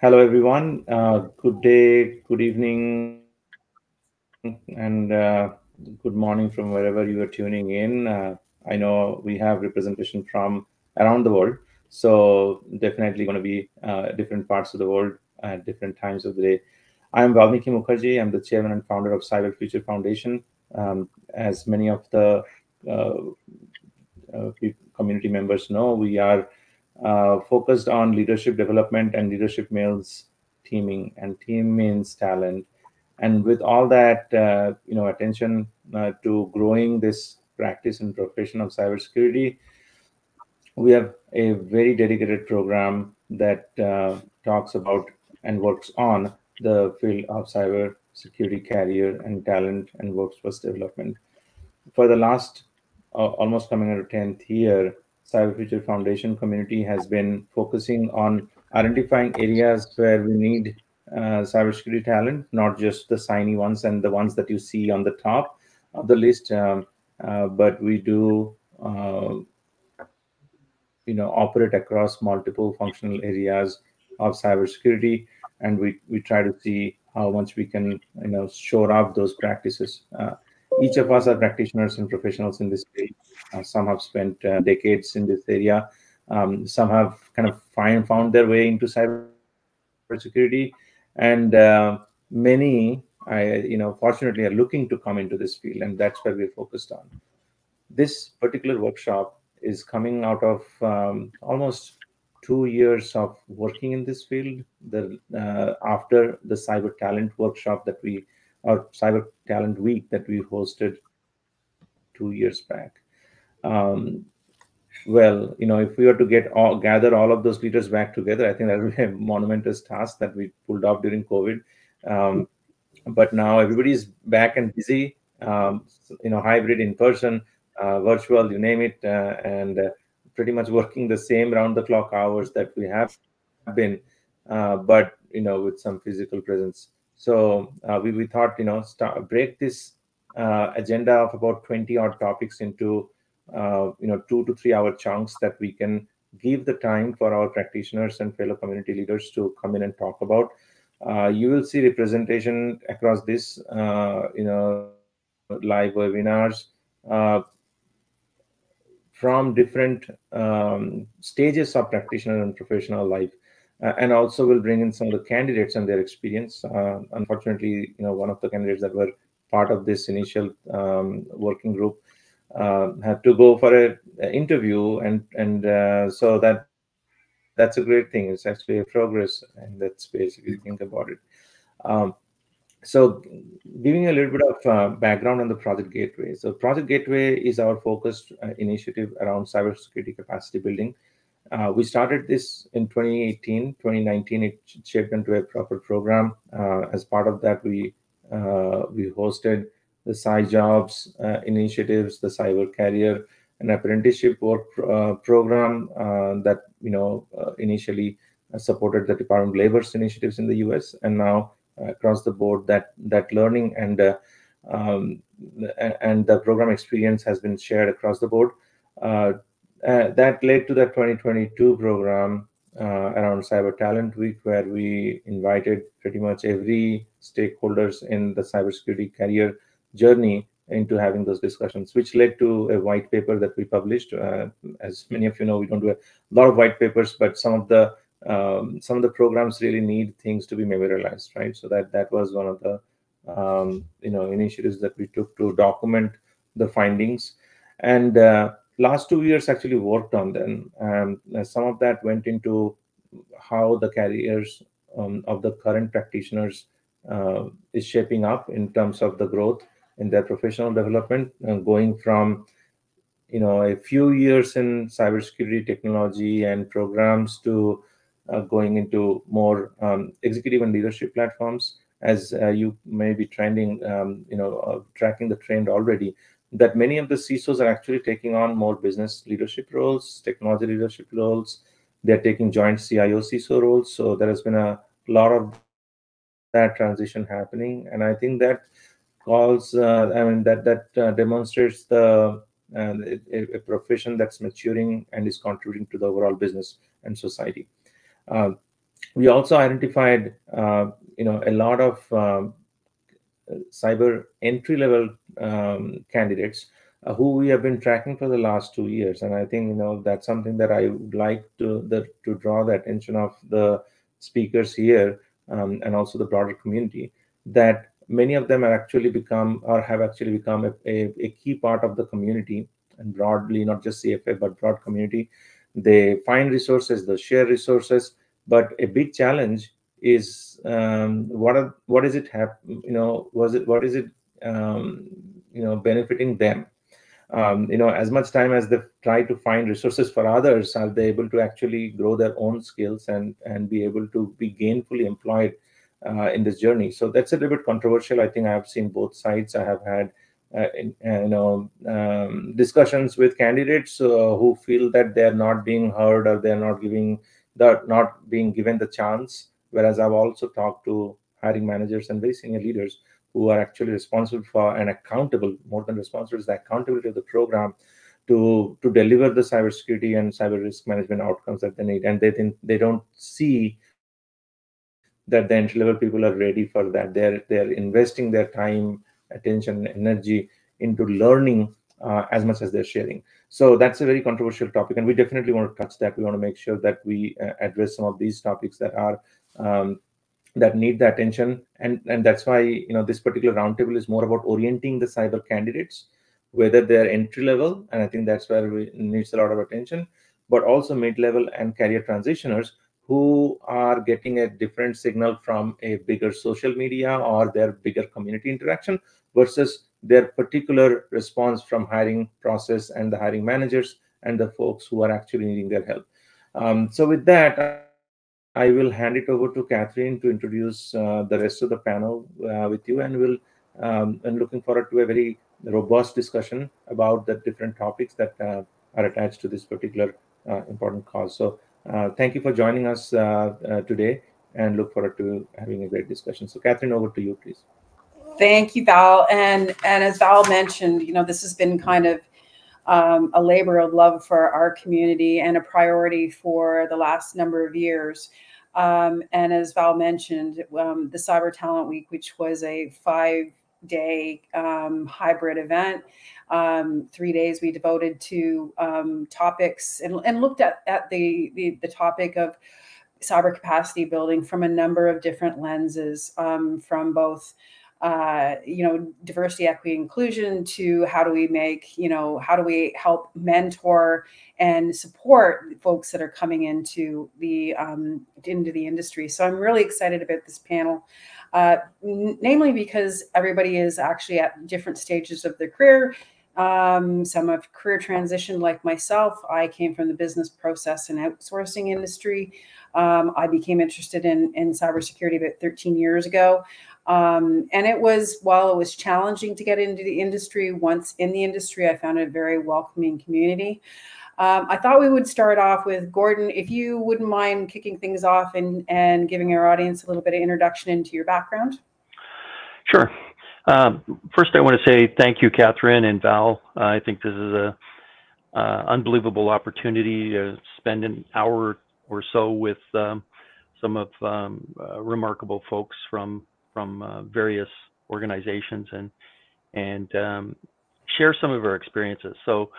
Hello, everyone. Uh, good day, good evening, and uh, good morning from wherever you are tuning in. Uh, I know we have representation from around the world, so definitely going to be uh, different parts of the world at different times of the day. I am Valmiki Mukherjee. I'm the chairman and founder of Cyber Future Foundation. Um, as many of the uh, uh, community members know, we are uh, focused on leadership development and leadership males teaming, and team means talent. And with all that, uh, you know, attention uh, to growing this practice and profession of cybersecurity, we have a very dedicated program that uh, talks about and works on the field of cyber security career and talent and workforce development. For the last uh, almost coming into 10th year, Cyber Future Foundation community has been focusing on identifying areas where we need uh, cybersecurity talent, not just the shiny ones and the ones that you see on the top of the list, um, uh, but we do, uh, you know, operate across multiple functional areas of cybersecurity, and we we try to see how much we can, you know, shore up those practices. Uh, each of us are practitioners and professionals in this field. Uh, some have spent uh, decades in this area. Um, some have kind of find, found their way into cybersecurity, and uh, many, I, you know, fortunately, are looking to come into this field, and that's where we're focused on. This particular workshop is coming out of um, almost two years of working in this field. The uh, after the cyber talent workshop that we our Cyber Talent Week that we hosted two years back. Um, well, you know, if we were to get all gather all of those leaders back together, I think that would be a monumentous task that we pulled off during COVID. Um, but now everybody's back and busy. Um, you know, hybrid, in person, uh, virtual, you name it, uh, and uh, pretty much working the same round the clock hours that we have been, uh, but you know, with some physical presence. So uh, we, we thought, you know, start, break this uh, agenda of about 20 odd topics into, uh, you know, two to three hour chunks that we can give the time for our practitioners and fellow community leaders to come in and talk about. Uh, you will see representation across this, uh, you know, live webinars uh, from different um, stages of practitioner and professional life uh, and also will bring in some of the candidates and their experience. Uh, unfortunately, you know, one of the candidates that were part of this initial um, working group uh, had to go for a, a interview, and and uh, so that that's a great thing. It's actually a progress in that space if you think about it. Um, so, giving a little bit of uh, background on the Project Gateway. So, Project Gateway is our focused uh, initiative around cybersecurity capacity building. Uh, we started this in 2018, 2019. It shaped into a proper program. Uh, as part of that, we uh, we hosted the SciJobs uh, initiatives, the Cyber Career, an apprenticeship work uh, program uh, that you know initially supported the Department of Labor's initiatives in the U.S. and now across the board that that learning and um, and the program experience has been shared across the board. Uh, uh, that led to the 2022 program uh, around Cyber Talent Week, where we invited pretty much every stakeholders in the cybersecurity career journey into having those discussions, which led to a white paper that we published. Uh, as many of you know, we don't do a lot of white papers, but some of the um, some of the programs really need things to be memorialized, right? So that that was one of the um, you know initiatives that we took to document the findings, and uh, last two years actually worked on them. Um, some of that went into how the careers um, of the current practitioners uh, is shaping up in terms of the growth in their professional development, uh, going from you know a few years in cybersecurity technology and programs to uh, going into more um, executive and leadership platforms as uh, you may be trending um, you know uh, tracking the trend already that many of the CISOs are actually taking on more business leadership roles, technology leadership roles. They're taking joint CIO CISO roles. So there has been a lot of that transition happening, and I think that calls. Uh, I mean that that uh, demonstrates the uh, a, a, profession that's maturing and is contributing to the overall business and society. Uh, we also identified, uh, you know, a lot of um, cyber entry level um, candidates uh, who we have been tracking for the last two years, and I think you know that's something that I would like to the, to draw the attention of the speakers here um, and also the broader community that many of them are actually become or have actually become a, a, a key part of the community and broadly not just CFA but broad community. They find resources, they share resources, but a big challenge is um, what are, what is it have you know was it what is it um, you know benefiting them. Um, you know as much time as they try to find resources for others are they able to actually grow their own skills and and be able to be gainfully employed uh, in this journey? So that's a little bit controversial. I think i have seen both sides. I have had uh, in, uh, you know um, discussions with candidates uh, who feel that they're not being heard or they're not giving the not being given the chance whereas i've also talked to hiring managers and very senior leaders who are actually responsible for and accountable more than responsible is the accountability of the program to to deliver the cybersecurity and cyber risk management outcomes that they need. And they think they don't see that the entry level people are ready for that. They're they're investing their time attention energy into learning uh, as much as they're sharing. So that's a very controversial topic and we definitely want to touch that. We want to make sure that we uh, address some of these topics that are um, that need the attention. And and that's why you know this particular roundtable is more about orienting the cyber candidates whether they're entry level and i think that's where we needs a lot of attention but also mid-level and career transitioners who are getting a different signal from a bigger social media or their bigger community interaction versus their particular response from hiring process and the hiring managers and the folks who are actually needing their help. Um, so with that I will hand it over to Catherine to introduce uh, the rest of the panel uh, with you, and we'll um, and looking forward to a very robust discussion about the different topics that uh, are attached to this particular uh, important cause. So, uh, thank you for joining us uh, today, and look forward to having a great discussion. So, Catherine, over to you, please. Thank you, Val. And and as Val mentioned, you know, this has been kind of um, a labor of love for our community and a priority for the last number of years. Um, and as Val mentioned, um, the Cyber Talent Week, which was a five day um, hybrid event, um, three days we devoted to um, topics and, and, looked at, at the, the, the, topic of cyber capacity building from a number of different lenses, um, from both uh, you know, diversity, equity, inclusion to how do we make, you know, how do we help mentor and support folks that are coming into the um, into the industry. So I'm really excited about this panel, uh, namely because everybody is actually at different stages of their career. Um, some have career transition like myself. I came from the business process and outsourcing industry. Um, I became interested in, in cybersecurity about 13 years ago. Um, and it was, while it was challenging to get into the industry, once in the industry, I found a very welcoming community. Um, I thought we would start off with Gordon, if you wouldn't mind kicking things off and, and giving our audience a little bit of introduction into your background. Sure. Um, first, I want to say thank you, Catherine and Val. Uh, I think this is a uh, unbelievable opportunity to spend an hour or so with um, some of um, uh, remarkable folks from from uh, various organizations and and um, share some of our experiences. So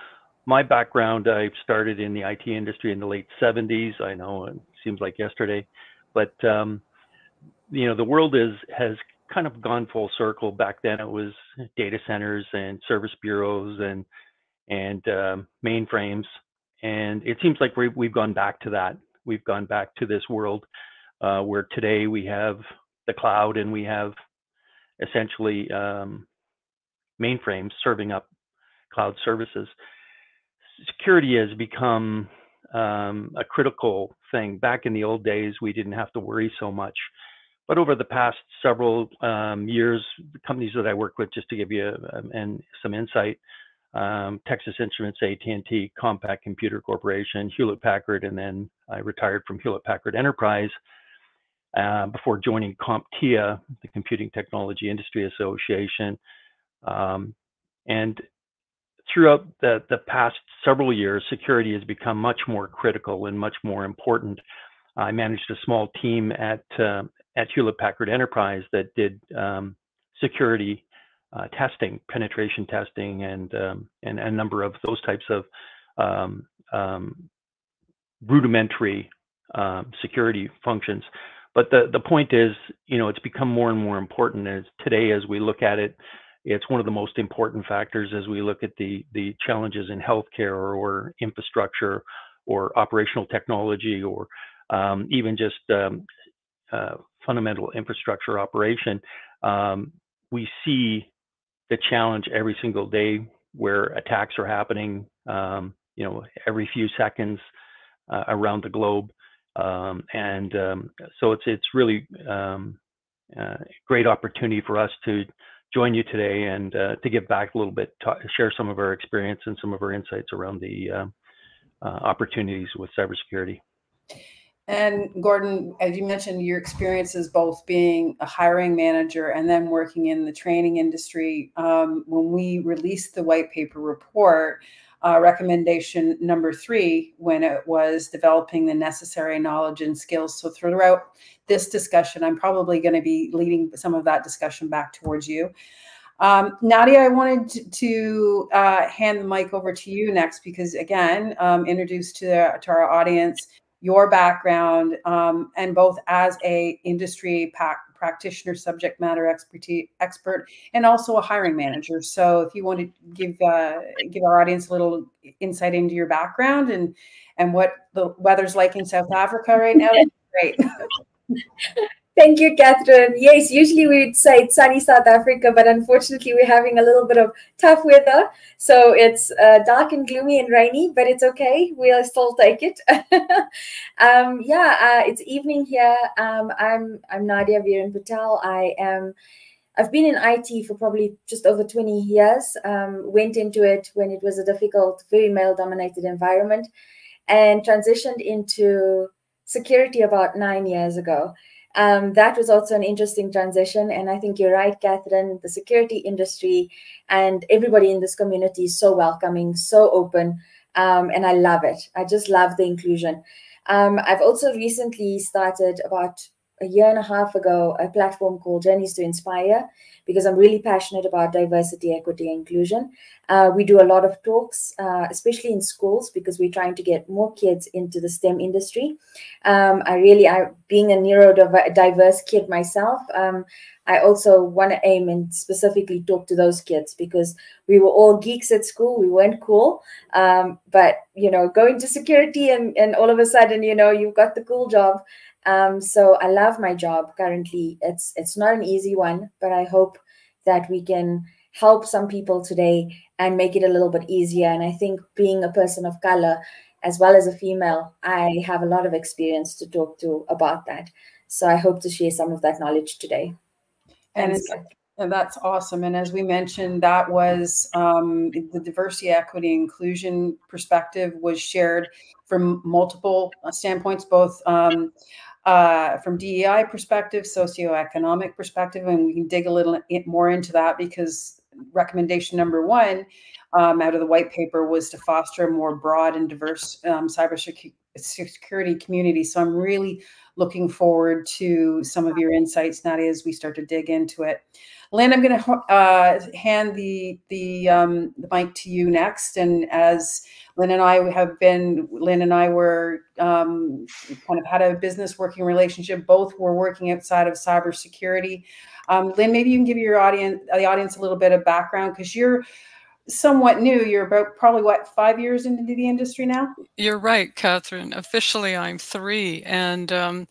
my background, I started in the IT industry in the late 70s. I know it seems like yesterday, but um, you know the world is has kind of gone full circle. Back then, it was data centers and service bureaus and and um, mainframes, and it seems like we, we've gone back to that. We've gone back to this world uh, where today we have the cloud and we have essentially um, mainframes serving up cloud services. Security has become um, a critical thing. Back in the old days, we didn't have to worry so much. But over the past several um, years, the companies that I work with, just to give you um, and some insight, um, Texas Instruments, AT&T, Compaq Computer Corporation, Hewlett Packard, and then I retired from Hewlett Packard Enterprise uh, before joining CompTIA, the Computing Technology Industry Association. Um, and throughout the, the past several years, security has become much more critical and much more important. I managed a small team at uh, at Hewlett Packard Enterprise that did um, security uh, testing, penetration testing, and, um, and a number of those types of um, um rudimentary um, security functions. But the the point is, you know, it's become more and more important as today as we look at it. It's one of the most important factors as we look at the the challenges in healthcare or, infrastructure or operational technology or um, even just um, uh, fundamental infrastructure operation. Um, we see the challenge every single day where attacks are happening, um, you know, every few seconds uh, around the globe. Um, and um, so it's it's really um, uh, great opportunity for us to join you today and uh, to give back a little bit, share some of our experience and some of our insights around the uh, uh, opportunities with cybersecurity. And Gordon, as you mentioned, your experiences both being a hiring manager and then working in the training industry. Um, when we released the white paper report, uh, recommendation number three, when it was developing the necessary knowledge and skills. So throughout this discussion, I'm probably going to be leading some of that discussion back towards you. Um, Nadia, I wanted to uh, hand the mic over to you next because, again, um, introduce to, the, to our audience your background um, and both as a industry practitioner, subject matter expertise expert, and also a hiring manager. So, if you want to give uh, give our audience a little insight into your background and and what the weather's like in South Africa right now, great. Thank you, Catherine. Yes, usually we would say it's sunny South Africa, but unfortunately we're having a little bit of tough weather. So it's uh, dark and gloomy and rainy, but it's okay. We'll still take it. um, yeah, uh, it's evening here. Um, I'm I'm Nadia Viren Patel. I am. I've been in IT for probably just over 20 years. Um, went into it when it was a difficult, very male-dominated environment, and transitioned into security about nine years ago um, that was also an interesting transition. And I think you're right, Catherine. The security industry and everybody in this community is so welcoming, so open, um, and I love it. I just love the inclusion. Um, I've also recently started about a year and a half ago a platform called Journeys to Inspire because I'm really passionate about diversity, equity, inclusion. Uh, we do a lot of talks, uh, especially in schools, because we're trying to get more kids into the STEM industry. Um, I really, I being a neurodiverse kid myself, um, I also want to aim and specifically talk to those kids because we were all geeks at school. We weren't cool, um, but you know, going to security and and all of a sudden, you know, you've got the cool job. Um, so I love my job currently. It's it's not an easy one, but I hope that we can help some people today and make it a little bit easier. And I think being a person of color, as well as a female, I have a lot of experience to talk to about that. So I hope to share some of that knowledge today. And, and that's awesome. And as we mentioned, that was um, the diversity, equity, inclusion perspective was shared from multiple standpoints, both um, uh, from DEI perspective, socioeconomic perspective, and we can dig a little more into that because recommendation number one um, out of the white paper was to foster a more broad and diverse um, cybersecurity community. So I'm really looking forward to some of your insights, Nadia, as we start to dig into it. Lynn, I'm going to uh, hand the the, um, the mic to you next. And as Lynn and I have been, Lynn and I were um, kind of had a business working relationship. Both were working outside of cybersecurity. Um, Lynn, maybe you can give your audience the audience a little bit of background because you're somewhat new. You're about probably what five years into the industry now. You're right, Catherine. Officially, I'm three, and um,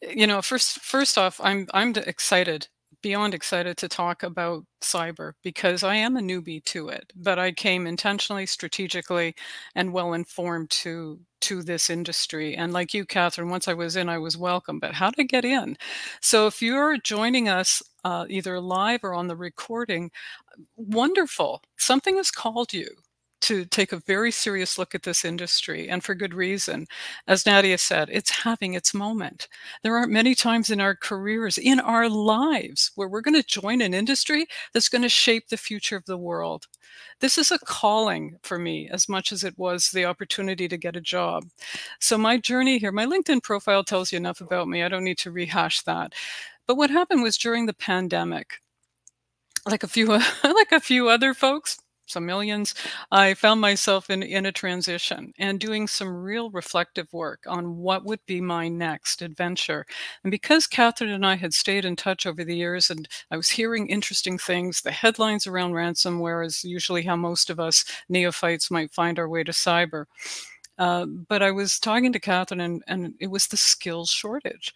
you know, first first off, I'm I'm excited beyond excited to talk about cyber because I am a newbie to it, but I came intentionally, strategically, and well informed to to this industry. And like you, Catherine, once I was in, I was welcome. But how to get in? So if you're joining us uh, either live or on the recording, wonderful. Something has called you to take a very serious look at this industry, and for good reason. As Nadia said, it's having its moment. There aren't many times in our careers, in our lives, where we're going to join an industry that's going to shape the future of the world. This is a calling for me as much as it was the opportunity to get a job. So, my journey here, my LinkedIn profile tells you enough about me. I don't need to rehash that. But what happened was during the pandemic, like a few like a few other folks some millions, I found myself in, in a transition and doing some real reflective work on what would be my next adventure. And because Catherine and I had stayed in touch over the years and I was hearing interesting things, the headlines around ransomware is usually how most of us neophytes might find our way to cyber. Uh, but I was talking to Catherine and, and it was the skills shortage.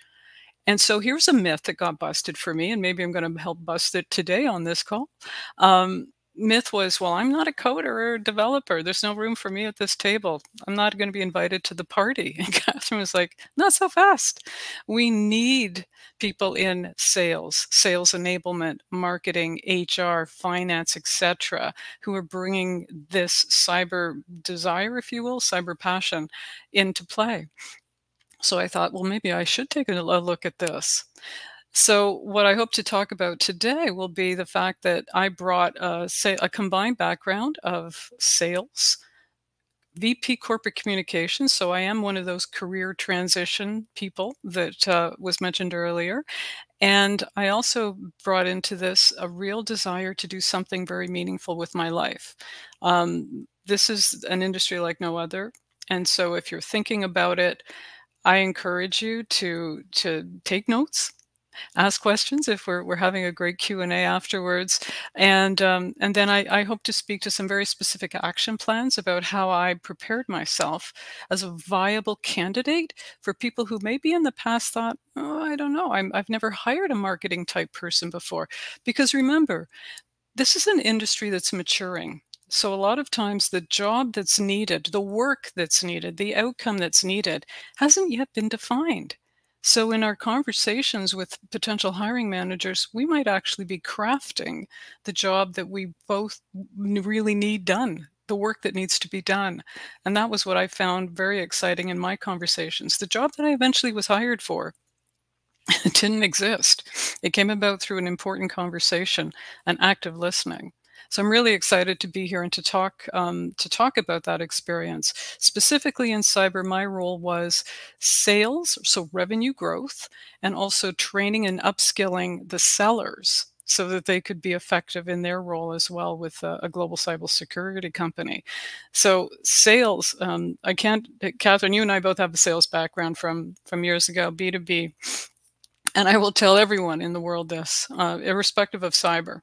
And so here's a myth that got busted for me, and maybe I'm going to help bust it today on this call. Um, myth was, well, I'm not a coder or a developer. There's no room for me at this table. I'm not going to be invited to the party. And Catherine was like, not so fast. We need people in sales, sales enablement, marketing, HR, finance, etc., who are bringing this cyber desire, if you will, cyber passion into play. So I thought, well, maybe I should take a look at this. So, what I hope to talk about today will be the fact that I brought a, say, a combined background of sales, VP corporate communications. So, I am one of those career transition people that uh, was mentioned earlier. And I also brought into this a real desire to do something very meaningful with my life. Um, this is an industry like no other. And so, if you're thinking about it, I encourage you to to take notes ask questions if we're, we're having a great q&a afterwards. And um, and then I, I hope to speak to some very specific action plans about how i prepared myself as a viable candidate for people who maybe in the past thought oh i don't know. I'm, i've never hired a marketing type person before. Because remember this is an industry that's maturing. So, a lot of times, the job that's needed, the work that's needed, the outcome that's needed hasn't yet been defined. So, in our conversations with potential hiring managers, we might actually be crafting the job that we both really need done, the work that needs to be done. And that was what I found very exciting in my conversations. The job that I eventually was hired for didn't exist. It came about through an important conversation and active listening. So I'm really excited to be here and to talk um, to talk about that experience. Specifically in cyber, my role was sales, so revenue growth, and also training and upskilling the sellers so that they could be effective in their role as well with a, a global cybersecurity company. So sales, um, I can't, Catherine, you and I both have a sales background from from years ago, B2B. And I will tell everyone in the world this, uh, irrespective of cyber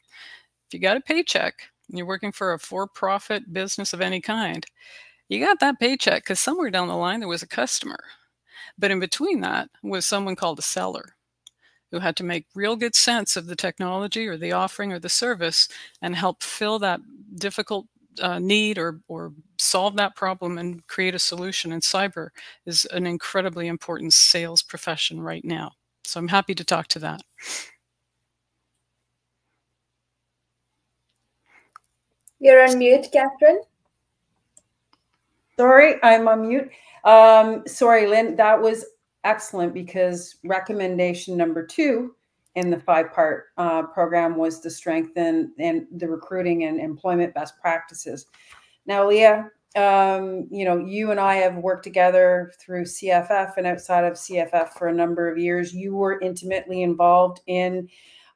you got a paycheck and you're working for a for-profit business of any kind, you got that paycheck because somewhere down the line there was a customer. But in between that was someone called a seller who had to make real good sense of the technology or the offering or the service and help fill that difficult uh, need or, or solve that problem and create a solution. And cyber is an incredibly important sales profession right now. So I'm happy to talk to that. You're on mute, Catherine. Sorry, I'm on mute. Um, sorry, Lynn, that was excellent because recommendation number two in the five-part uh, program was to strengthen and the recruiting and employment best practices. Now, Leah, um, you know, you and I have worked together through CFF and outside of CFF for a number of years. You were intimately involved in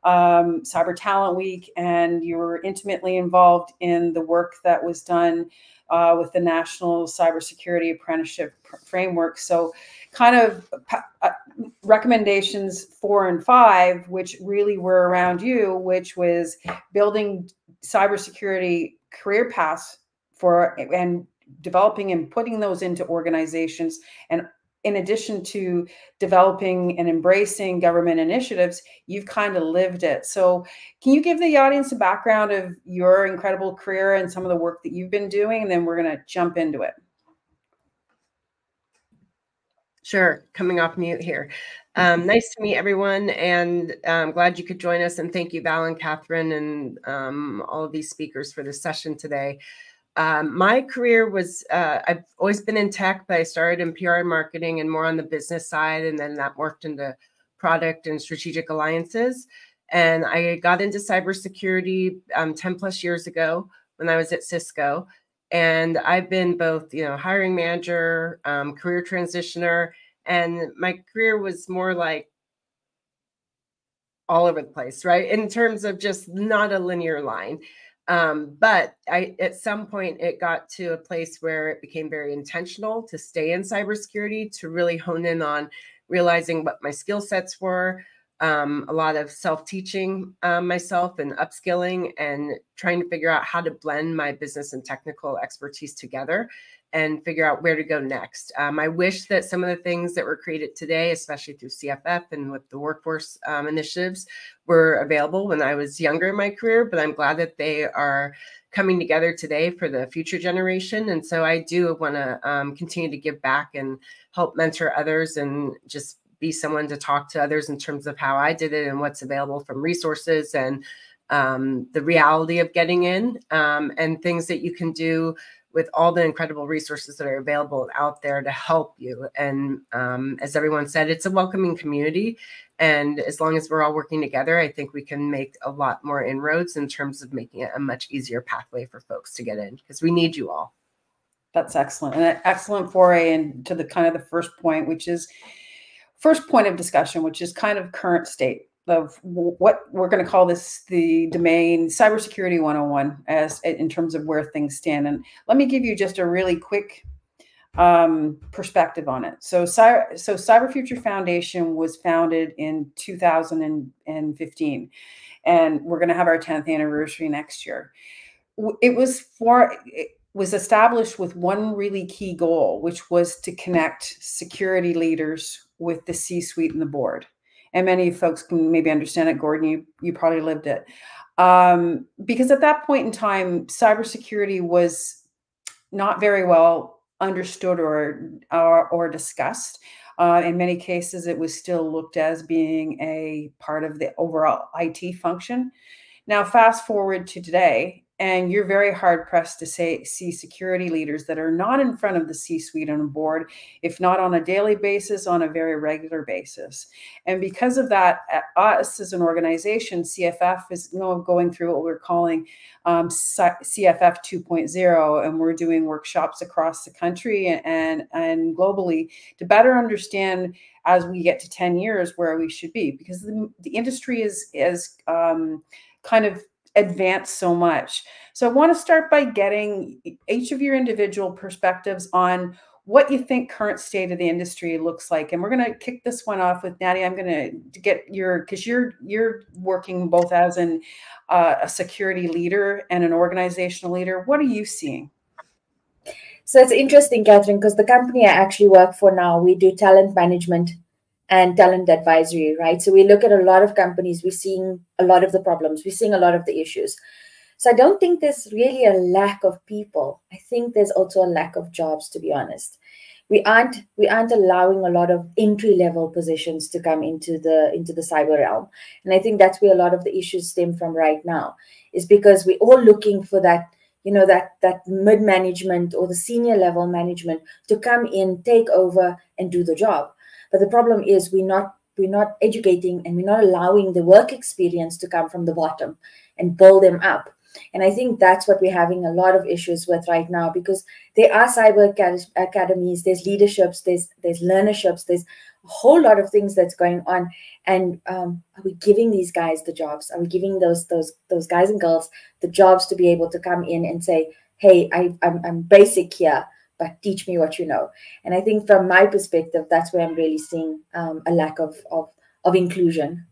um, Cyber Talent Week, and you were intimately involved in the work that was done uh, with the National Cybersecurity Apprenticeship Framework. So, kind of uh, recommendations four and five, which really were around you, which was building cybersecurity career paths for and developing and putting those into organizations and in addition to developing and embracing government initiatives, you've kind of lived it. So, can you give the audience a background of your incredible career and some of the work that you've been doing? And then we're going to jump into it. Sure, coming off mute here. Um, nice to meet everyone, and I'm um, glad you could join us. And thank you, Val and Catherine, and um, all of these speakers for this session today. Um, my career was uh, I've always been in tech, but I started in PR and marketing and more on the business side, and then that morphed into product and strategic alliances. And I got into cybersecurity um, 10 plus years ago when I was at Cisco. And I've been both, you know, hiring manager, um, career transitioner, and my career was more like all over the place, right? In terms of just not a linear line. Um, but I, at some point, it got to a place where it became very intentional to stay in cybersecurity, to really hone in on realizing what my skill sets were, um, a lot of self teaching um, myself and upskilling, and trying to figure out how to blend my business and technical expertise together and figure out where to go next. Um, I wish that some of the things that were created today, especially through CFF and with the workforce um, initiatives, were available when I was younger in my career, but I'm glad that they are coming together today for the future generation. And so I do want to um, continue to give back and help mentor others and just be someone to talk to others in terms of how I did it and what's available from resources and um, the reality of getting in um, and things that you can do with all the incredible resources that are available out there to help you. And um, as everyone said, it's a welcoming community. And as long as we're all working together, I think we can make a lot more inroads in terms of making it a much easier pathway for folks to get in because we need you all. That's excellent. And an excellent foray into the kind of the first point, which is first point of discussion, which is kind of current state of what we're going to call this the domain cybersecurity 101 as in terms of where things stand. And let me give you just a really quick um, perspective on it. So, cyber, so Cyber Future Foundation was founded in 2015, and we're going to have our 10th anniversary next year. It was for it was established with one really key goal, which was to connect security leaders with the C-suite and the board and many folks can maybe understand it. Gordon, you you probably lived it, um, because at that point in time, cybersecurity was not very well understood or or, or discussed. Uh, in many cases, it was still looked as being a part of the overall IT function. Now, fast forward to today, and you're very hard pressed to say see security leaders that are not in front of the c-suite on board if not on a daily basis on a very regular basis. And because of that us as an organization cff is you know, going through what we're calling um, cff 2.0 and we're doing workshops across the country and and globally to better understand as we get to 10 years where we should be. Because the, the industry is is um, kind of advanced so much. So I want to start by getting each of your individual perspectives on what you think current state of the industry looks like. And we're going to kick this one off with Natty. I'm going to get your because you're you're working both as an uh, a security leader and an organizational leader. What are you seeing? So it's interesting, Catherine, because the company I actually work for now, we do talent management and talent advisory, right? So we look at a lot of companies, we're seeing a lot of the problems, we're seeing a lot of the issues. So I don't think there's really a lack of people. I think there's also a lack of jobs, to be honest. We aren't we aren't allowing a lot of entry level positions to come into the into the cyber realm, and I think that's where a lot of the issues stem from right now, is because we're all looking for that you know that that mid management or the senior level management to come in, take over, and do the job but the problem is we're not we're not educating and we're not allowing the work experience to come from the bottom and build them up. And I think that's what we're having a lot of issues with right now because there are cyber academies, there's leaderships, there's there's learnerships, there's a whole lot of things that's going on. And um, are we giving these guys the jobs? Are we giving those those those guys and girls the jobs to be able to come in and say, "Hey, I, I'm I'm basic here but teach me what you know. And I think from my perspective, that's where I'm really seeing um, a lack of, of, of inclusion.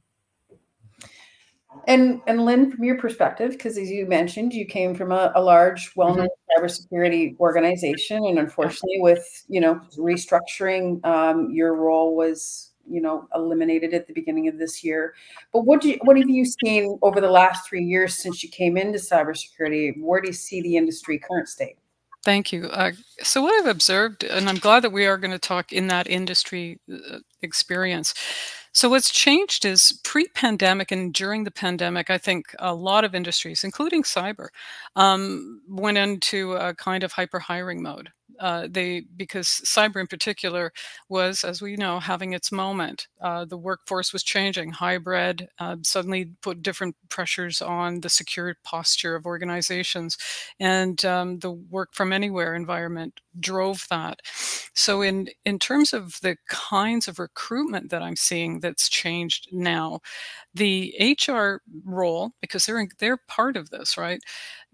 And and Lynn, from your perspective, because as you mentioned, you came from a, a large, well-known mm-hmm. cybersecurity organization, and unfortunately, with you know restructuring, um, your role was you know eliminated at the beginning of this year. But what do you, what have you seen over the last three years since you came into cybersecurity? Where do you see the industry current state? Thank you. Uh, so what I've observed, and I'm glad that we are going to talk in that industry uh, experience. So what's changed is pre-pandemic and during the pandemic, I think a lot of industries, including cyber, um, went into a kind of hyper hiring mode uh, they because cyber in particular was, as we know, having its moment. Uh, the workforce was changing, hybrid, uh, suddenly put different pressures on the secure posture of organizations, and um, the work from anywhere environment drove that. So, in in terms of the kinds of recruitment that I'm seeing that's changed now, the HR role because they're in, they're part of this, right?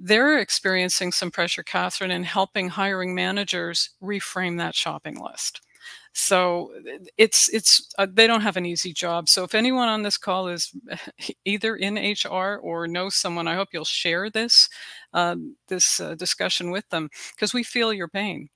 They're experiencing some pressure, Catherine, in helping hiring managers reframe that shopping list. So it's it's uh, they don't have an easy job. So if anyone on this call is either in HR or knows someone, I hope you'll share this uh, this uh, discussion with them because we feel your pain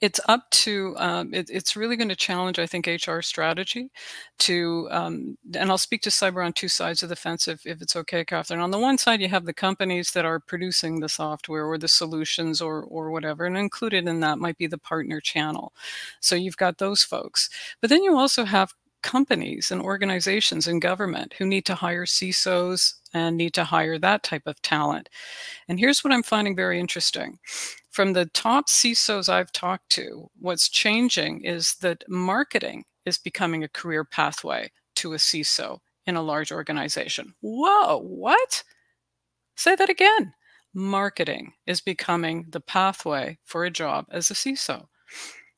it's up to um, it, it's really going to challenge i think hr strategy to um, and i'll speak to cyber on two sides of the fence if, if it's okay catherine. On the one side you have the companies that are producing the software or the solutions or or whatever and included in that might be the partner channel. So you've got those folks. But then you also have companies and organizations and government who need to hire CISOs and need to hire that type of talent. And here's what I'm finding very interesting. From the top CISOs I've talked to, what's changing is that marketing is becoming a career pathway to a CISO in a large organization. Whoa, what? Say that again. Marketing is becoming the pathway for a job as a CISO.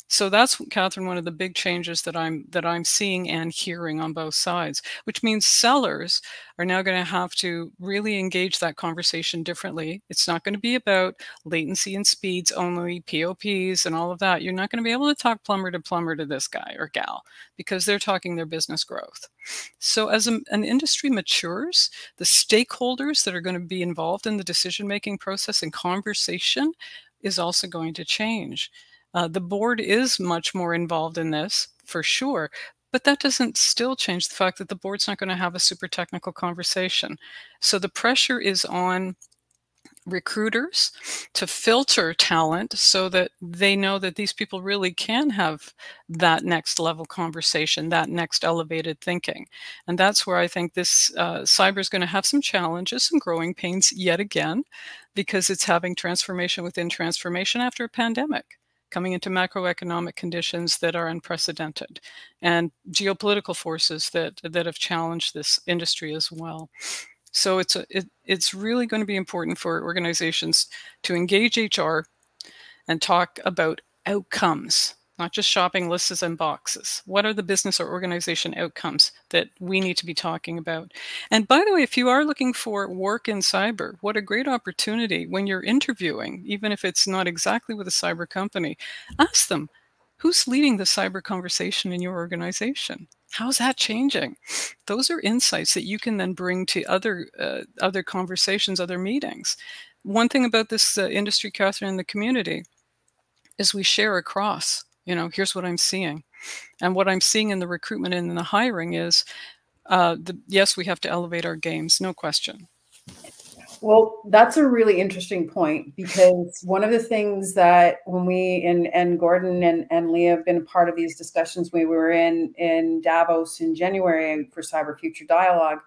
So that's Catherine, one of the big changes that I'm that I'm seeing and hearing on both sides, which means sellers are now going to have to really engage that conversation differently. It's not going to be about latency and speeds only, POPs and all of that. You're not going to be able to talk plumber to plumber to this guy or gal because they're talking their business growth. So as a, an industry matures, the stakeholders that are going to be involved in the decision making process and conversation is also going to change. Uh, the board is much more involved in this for sure, but that doesn't still change the fact that the board's not going to have a super technical conversation. So the pressure is on recruiters to filter talent so that they know that these people really can have that next level conversation, that next elevated thinking. And that's where I think this uh, cyber is going to have some challenges, some growing pains yet again, because it's having transformation within transformation after a pandemic coming into macroeconomic conditions that are unprecedented and geopolitical forces that that have challenged this industry as well. So it's a, it, it's really going to be important for organizations to engage hr and talk about outcomes not just shopping lists and boxes. What are the business or organization outcomes that we need to be talking about? And by the way, if you are looking for work in cyber, what a great opportunity when you're interviewing, even if it's not exactly with a cyber company, ask them, who's leading the cyber conversation in your organization? How's that changing? Those are insights that you can then bring to other uh, other conversations, other meetings. One thing about this uh, industry, Catherine, in the community, is we share across you know here's what i'm seeing. And what i'm seeing in the recruitment and in the hiring is uh, the, yes we have to elevate our games no question. Well that's a really interesting point because one of the things that when we and and gordon and, and leah have been a part of these discussions we were in in davos in january for cyber future dialogue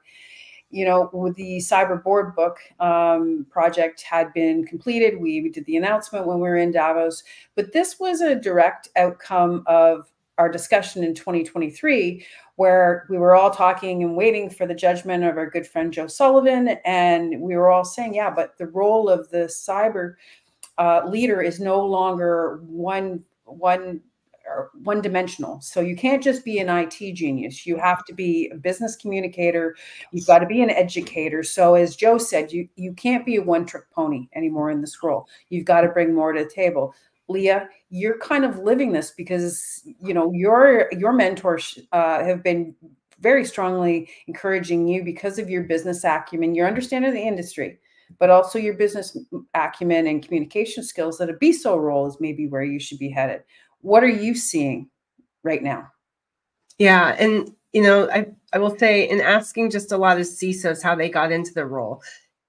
you know, with the cyber board book um, project had been completed. We, we did the announcement when we were in Davos, but this was a direct outcome of our discussion in 2023, where we were all talking and waiting for the judgment of our good friend Joe Sullivan. And we were all saying, yeah, but the role of the cyber uh, leader is no longer one one one dimensional. So you can't just be an IT genius. You have to be a business communicator. You've got to be an educator. So as Joe said, you you can't be a one trick pony anymore in this role. You've got to bring more to the table. Leah, you're kind of living this because you know your your mentors uh, have been very strongly encouraging you because of your business acumen, your understanding of the industry, but also your business acumen and communication skills that a BISO role is maybe where you should be headed. What are you seeing right now? Yeah, and you know, I I will say in asking just a lot of CISOs how they got into the role,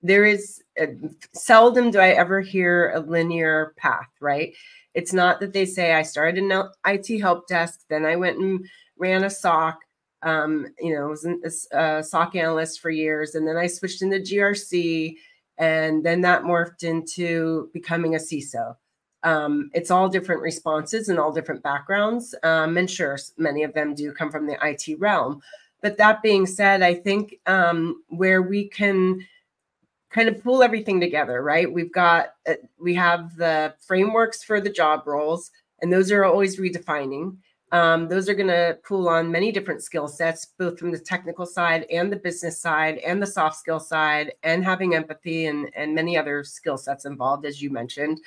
there is a, seldom do I ever hear a linear path, right? It's not that they say I started an IT help desk, then I went and ran a SOC, Um, you know, was a SOC analyst for years, and then I switched into GRC, and then that morphed into becoming a CISO. Um, it's all different responses and all different backgrounds. Um, and sure, many of them do come from the IT realm. But that being said, I think um, where we can kind of pull everything together, right? We've got, uh, we have the frameworks for the job roles, and those are always redefining. Um, those are going to pull on many different skill sets, both from the technical side and the business side and the soft skill side, and having empathy and, and many other skill sets involved, as you mentioned.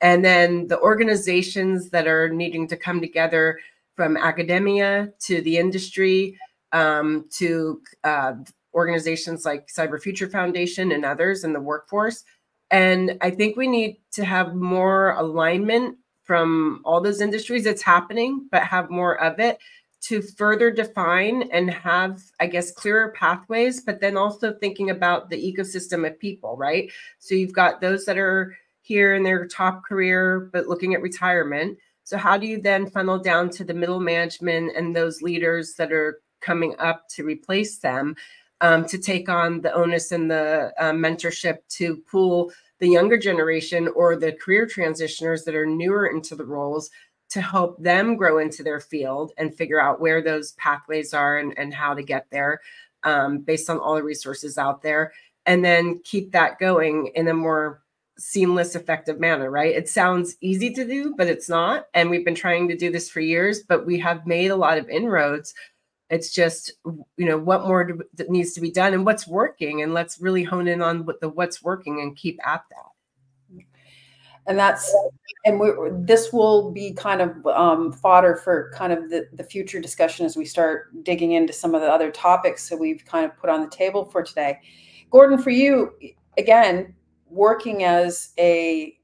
And then the organizations that are needing to come together from academia to the industry um, to uh, organizations like Cyber Future Foundation and others in the workforce. And I think we need to have more alignment from all those industries. It's happening, but have more of it to further define and have, I guess, clearer pathways, but then also thinking about the ecosystem of people, right? So you've got those that are here in their top career, but looking at retirement. So, how do you then funnel down to the middle management and those leaders that are coming up to replace them um, to take on the onus and the uh, mentorship to pull the younger generation or the career transitioners that are newer into the roles to help them grow into their field and figure out where those pathways are and, and how to get there um, based on all the resources out there and then keep that going in a more seamless, effective manner, right? It sounds easy to do, but it's not. And we've been trying to do this for years, but we have made a lot of inroads. It's just, you know, what more do, needs to be done and what's working. And let's really hone in on what the what's working and keep at that. And that's, and we, this will be kind of um, fodder for kind of the, the future discussion as we start digging into some of the other topics that we've kind of put on the table for today. Gordon, for you, again, working as a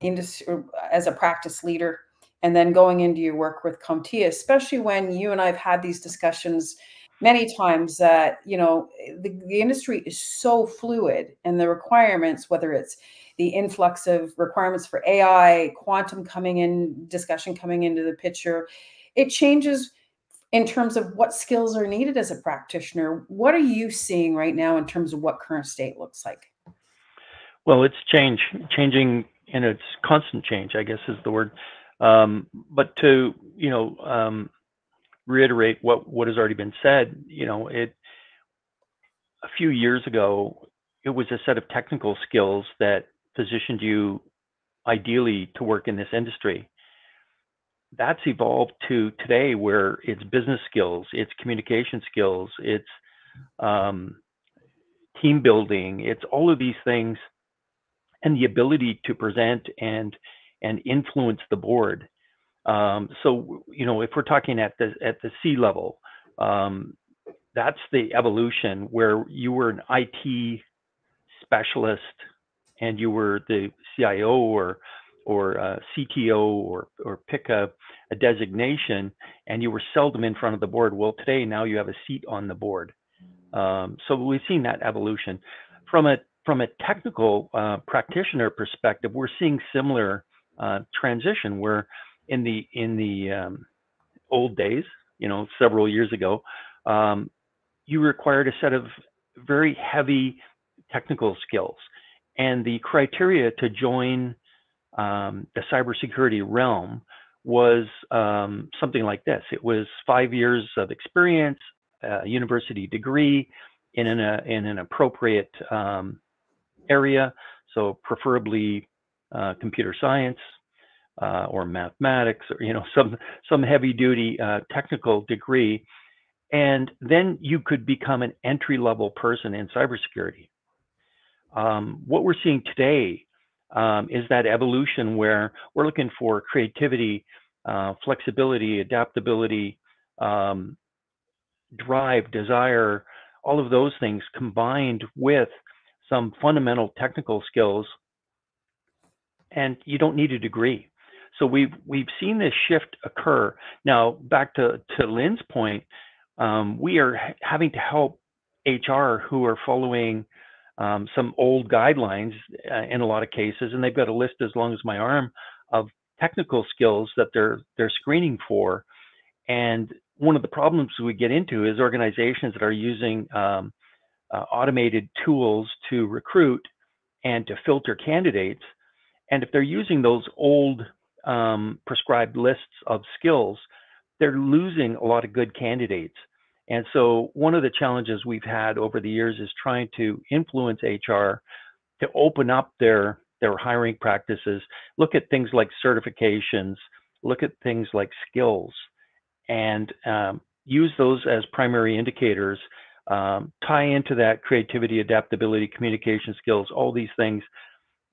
industry as a practice leader and then going into your work with CompTIA, especially when you and I've had these discussions many times that you know the, the industry is so fluid and the requirements, whether it's the influx of requirements for AI, quantum coming in, discussion coming into the picture, it changes in terms of what skills are needed as a practitioner. What are you seeing right now in terms of what current state looks like? Well, it's change, changing, and it's constant change. I guess is the word. Um, but to you know um, reiterate what what has already been said, you know, it a few years ago it was a set of technical skills that positioned you ideally to work in this industry. That's evolved to today where it's business skills, it's communication skills, it's um, team building, it's all of these things and the ability to present and and influence the board. Um, so you know, if we're talking at the at the C level, um, that's the evolution where you were an IT specialist and you were the CIO or or uh, CTO or or pick a, a designation and you were seldom in front of the board. Well, today now you have a seat on the board. Um, so we've seen that evolution. From a from a technical uh, practitioner perspective, we're seeing similar uh, transition where in the in the um, old days, you know, several years ago, um, you required a set of very heavy technical skills, and the criteria to join um, the cybersecurity realm was um, something like this: it was five years of experience, a university degree, in an, uh, in an appropriate um, area, so preferably uh, computer science uh, or mathematics, or you know some some heavy duty uh, technical degree, and then you could become an entry level person in cybersecurity. Um, what we're seeing today um, is that evolution where we're looking for creativity, uh, flexibility, adaptability, um, drive, desire, all of those things combined with some fundamental technical skills, and you don't need a degree. So we've we've seen this shift occur. Now back to to Lynn's point, um, we are having to help HR who are following um, some old guidelines uh, in a lot of cases, and they've got a list as long as my arm of technical skills that they're they're screening for, and one of the problems we get into is organizations that are using um, uh, automated tools to recruit and to filter candidates. And if they're using those old um, prescribed lists of skills, they're losing a lot of good candidates. And so one of the challenges we've had over the years is trying to influence HR to open up their their hiring practices, look at things like certifications, look at things like skills, and um, use those as primary indicators. Um, tie into that creativity, adaptability, communication skills, all these things,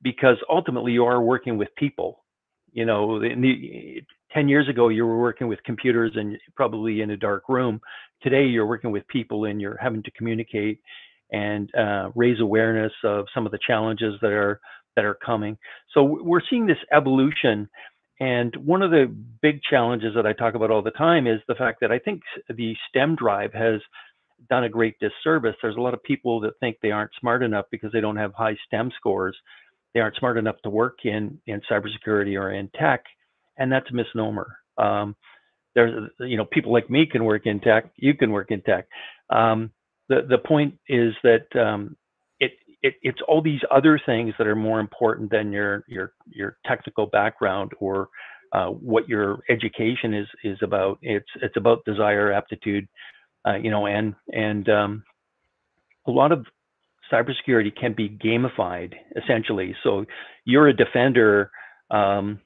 because ultimately you are working with people. You know, the, 10 years ago you were working with computers and probably in a dark room today you're working with people and you're having to communicate and uh, raise awareness of some of the challenges that are that are coming so we're seeing this evolution and one of the big challenges that i talk about all the time is the fact that i think the stem drive has done a great disservice there's a lot of people that think they aren't smart enough because they don't have high stem scores they aren't smart enough to work in in cybersecurity or in tech and that's a misnomer. Um, there's, you know, people like me can work in tech. You can work in tech. Um, the the point is that um, it, it it's all these other things that are more important than your your your technical background or uh, what your education is is about. It's it's about desire, aptitude, uh, you know, and and um, a lot of cybersecurity can be gamified essentially. So you're a defender. Um,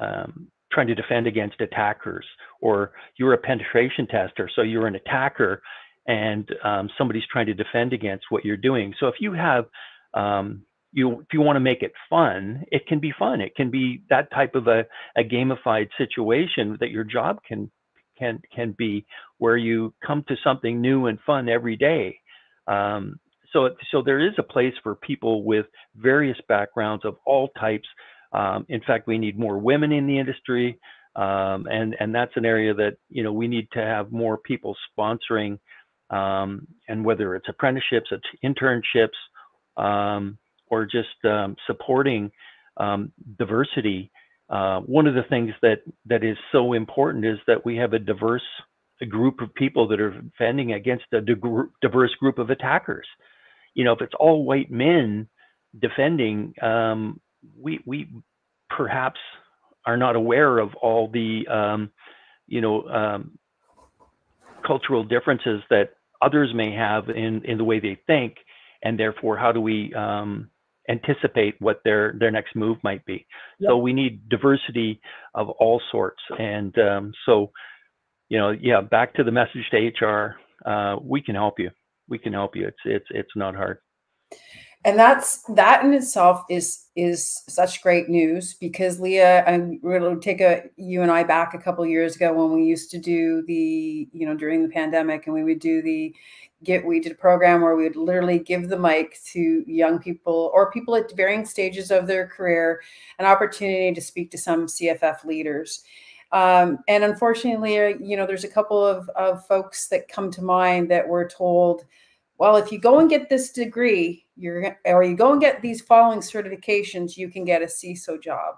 um, trying to defend against attackers, or you're a penetration tester, so you're an attacker, and um, somebody's trying to defend against what you're doing. So if you have um, you if you want to make it fun, it can be fun. It can be that type of a, a gamified situation that your job can can can be where you come to something new and fun every day. Um, so so there is a place for people with various backgrounds of all types um, in fact, we need more women in the industry, um, and and that's an area that you know we need to have more people sponsoring, um, and whether it's apprenticeships, it's internships, um, or just um, supporting diversity. Uh, one of the things that that is so important is that we have a diverse group of people that are defending against a diverse group of attackers. You know, if it's all white men defending, um, we we perhaps are not aware of all the um, you know um, cultural differences that others may have in in the way they think, and therefore how do we um, anticipate what their their next move might be? Yep. So we need diversity of all sorts, and um, so you know yeah back to the message to HR. Uh, we can help you. We can help you. It's it's it's not hard and that's that in itself is is such great news because Leah, I'm going to take a you and I back a couple years ago when we used to do the you know during the pandemic and we would do the get we did a program where we would literally give the mic to young people or people at varying stages of their career an opportunity to speak to some CFF leaders. Um, and unfortunately, you know, there's a couple of, of folks that come to mind that were told, well, if you go and get this degree, you're or you go and get these following certifications, you can get a CISO job.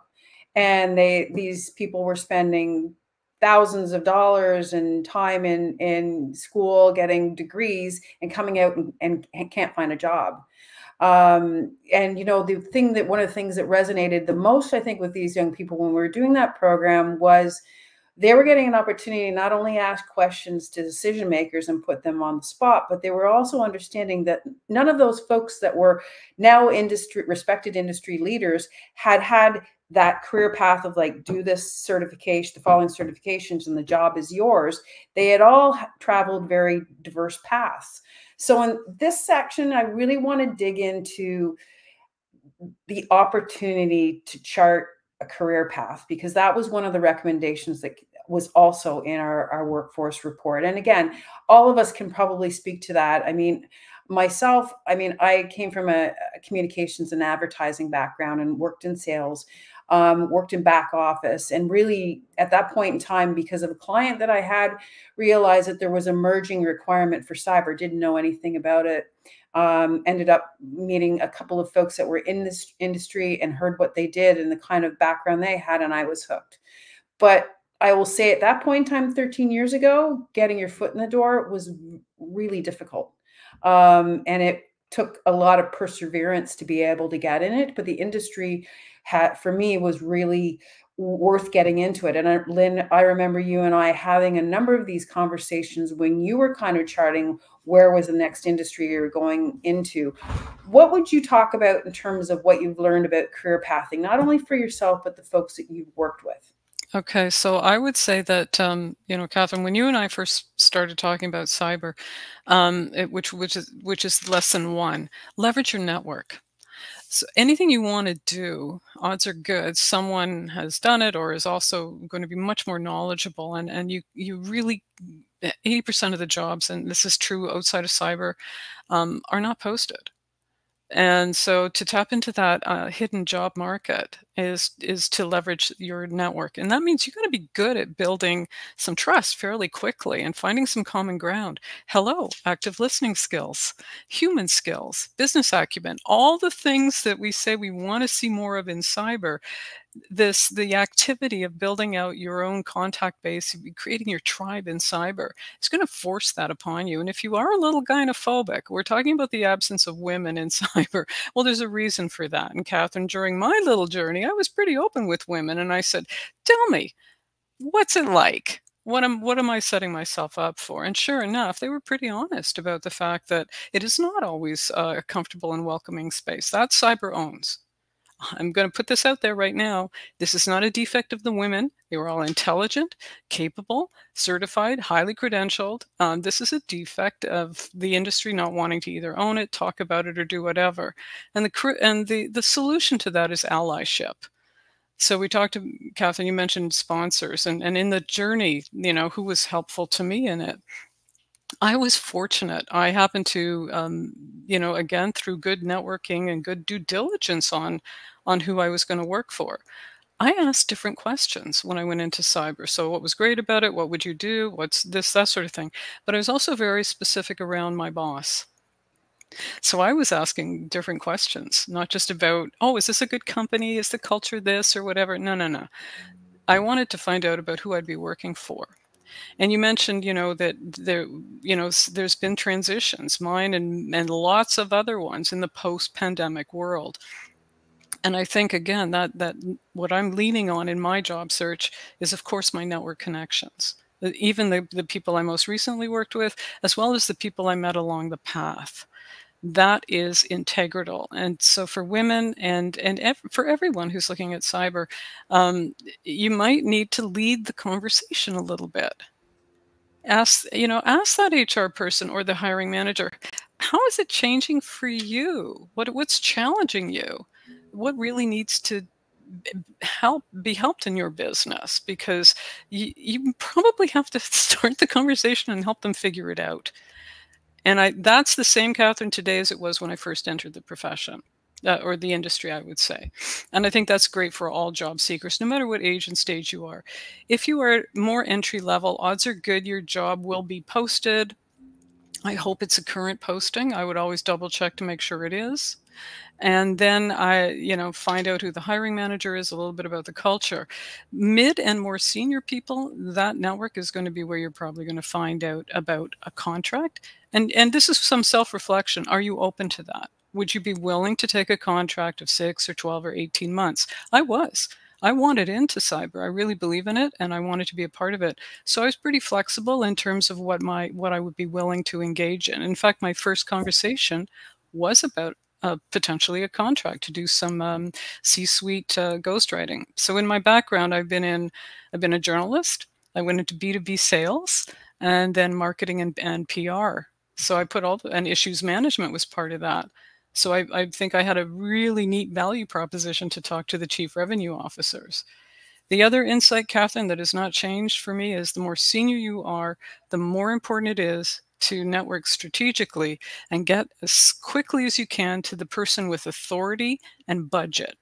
And they these people were spending thousands of dollars and time in in school getting degrees and coming out and, and can't find a job um, and you know the thing that one of the things that resonated the most i think with these young people when we were doing that program was they were getting an opportunity not only ask questions to decision makers and put them on the spot, but they were also understanding that none of those folks that were now industry respected industry leaders had had that career path of like do this certification the following certifications and the job is yours. They had all traveled very diverse paths. So in this section i really want to dig into the opportunity to chart a career path because that was one of the recommendations that was also in our, our workforce report. And again, all of us can probably speak to that. I mean, myself, I mean, I came from a, a communications and advertising background and worked in sales, um, worked in back office, and really at that point in time, because of a client that I had, realized that there was a merging requirement for cyber, didn't know anything about it. Um, ended up meeting a couple of folks that were in this industry and heard what they did and the kind of background they had, and I was hooked. But I will say at that point in time, 13 years ago, getting your foot in the door was really difficult. Um, and it took a lot of perseverance to be able to get in it. But the industry had, for me, was really worth getting into it. And I, Lynn, I remember you and I having a number of these conversations when you were kind of charting where was the next industry you're going into. What would you talk about in terms of what you've learned about career pathing, not only for yourself, but the folks that you've worked with? Okay, so I would say that um, you know, Catherine, when you and I first started talking about cyber, um, it, which which is which is lesson one, leverage your network. So anything you want to do, odds are good someone has done it or is also going to be much more knowledgeable. And and you you really 80% of the jobs, and this is true outside of cyber, um, are not posted. And so to tap into that uh, hidden job market is is to leverage your network. And that means you got to be good at building some trust fairly quickly and finding some common ground. Hello, active listening skills, human skills, business acumen, all the things that we say we want to see more of in cyber this the activity of building out your own contact base creating your tribe in cyber is going to force that upon you and if you are a little gynophobic we're talking about the absence of women in cyber well there's a reason for that and catherine during my little journey i was pretty open with women and i said tell me what's it like what am what am I setting myself up for? And sure enough, they were pretty honest about the fact that it is not always uh, a comfortable and welcoming space. That cyber owns. I'm going to put this out there right now. This is not a defect of the women. They were all intelligent, capable, certified, highly credentialed. Um, this is a defect of the industry not wanting to either own it, talk about it, or do whatever. And the and the the solution to that is allyship. So we talked to Catherine. You mentioned sponsors, and and in the journey, you know, who was helpful to me in it. I was fortunate. I happened to, um, you know, again through good networking and good due diligence on on who I was going to work for. I asked different questions when I went into cyber. So, what was great about it? What would you do? What's this? That sort of thing. But I was also very specific around my boss. So I was asking different questions, not just about, oh, is this a good company? Is the culture this or whatever? No, no, no. I wanted to find out about who I'd be working for. And you mentioned, you know, that there, you know, there's been transitions, mine and and lots of other ones in the post-pandemic world. And I think again that that what I'm leaning on in my job search is, of course, my network connections. Even the, the people I most recently worked with, as well as the people I met along the path that is integral. And so for women and and ev for everyone who's looking at cyber, um, you might need to lead the conversation a little bit. Ask you know ask that HR person or the hiring manager, how is it changing for you? What what's challenging you? What really needs to help be helped in your business because you, you probably have to start the conversation and help them figure it out and I, that's the same Catherine today as it was when I first entered the profession. Uh, or the industry, I would say. And I think that's great for all job seekers, no matter what age and stage you are. If you are more entry level, odds are good your job will be posted. I hope it's a current posting. I would always double check to make sure it is and then I, you know, find out who the hiring manager is, a little bit about the culture. Mid and more senior people, that network is going to be where you're probably going to find out about a contract. And and this is some self-reflection. Are you open to that? Would you be willing to take a contract of six or 12 or 18 months? I was. I wanted into cyber. I really believe in it and I wanted to be a part of it. So I was pretty flexible in terms of what my what I would be willing to engage in. In fact, my first conversation was about uh, potentially a contract to do some um, C-suite uh, ghostwriting. So in my background, I've been in, I've been a journalist. I went into B2B sales and then marketing and, and PR. So I put all the, and issues management was part of that. So I, I think I had a really neat value proposition to talk to the chief revenue officers. The other insight, Catherine, that has not changed for me is the more senior you are, the more important it is to network strategically and get as quickly as you can to the person with authority and budget.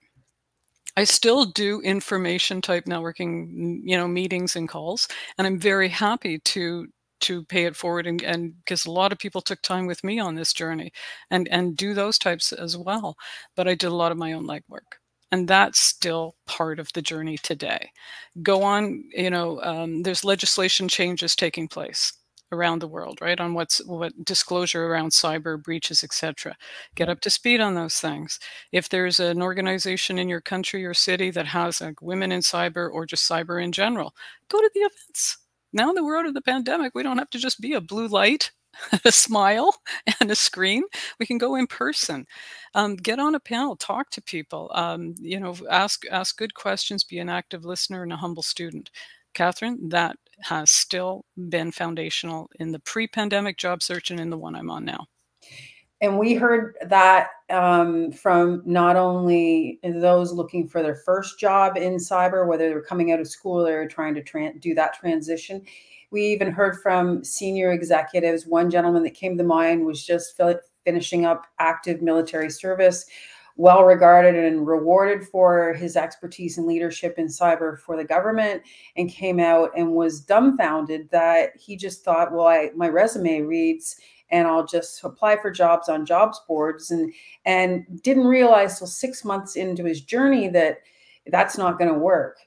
I still do information type networking, you know, meetings and calls, and I'm very happy to to pay it forward and and because a lot of people took time with me on this journey and and do those types as well. But I did a lot of my own legwork. And that's still part of the journey today. Go on, you know, um, there's legislation changes taking place around the world, right? On what's what disclosure around cyber breaches, etc. Get up to speed on those things. If there's an organization in your country or city that has like women in cyber or just cyber in general, go to the events. Now that we're out of the pandemic, we don't have to just be a blue light a smile and a screen we can go in person um, get on a panel talk to people um, you know ask ask good questions be an active listener and a humble student catherine that has still been foundational in the pre-pandemic job search and in the one i'm on now and we heard that um, from not only those looking for their first job in cyber whether they're coming out of school or trying to do that transition we even heard from senior executives. One gentleman that came to mind was just finishing up active military service, well regarded and rewarded for his expertise and leadership in cyber for the government, and came out and was dumbfounded that he just thought, well, I, my resume reads and I'll just apply for jobs on jobs boards and and didn't realize till six months into his journey that that's not going to work.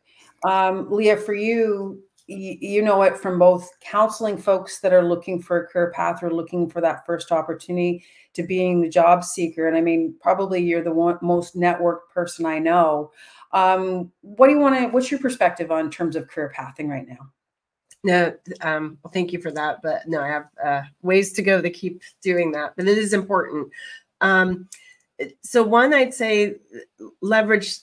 Um, Leah, for you, you know it from both counseling folks that are looking for a career path or looking for that first opportunity to being the job seeker. And I mean, probably you're the one, most networked person I know. Um, what do you want to, what's your perspective on terms of career pathing right now? No, um, well, thank you for that. But no, I have uh, ways to go to keep doing that, but it is important. Um, so one, I'd say leverage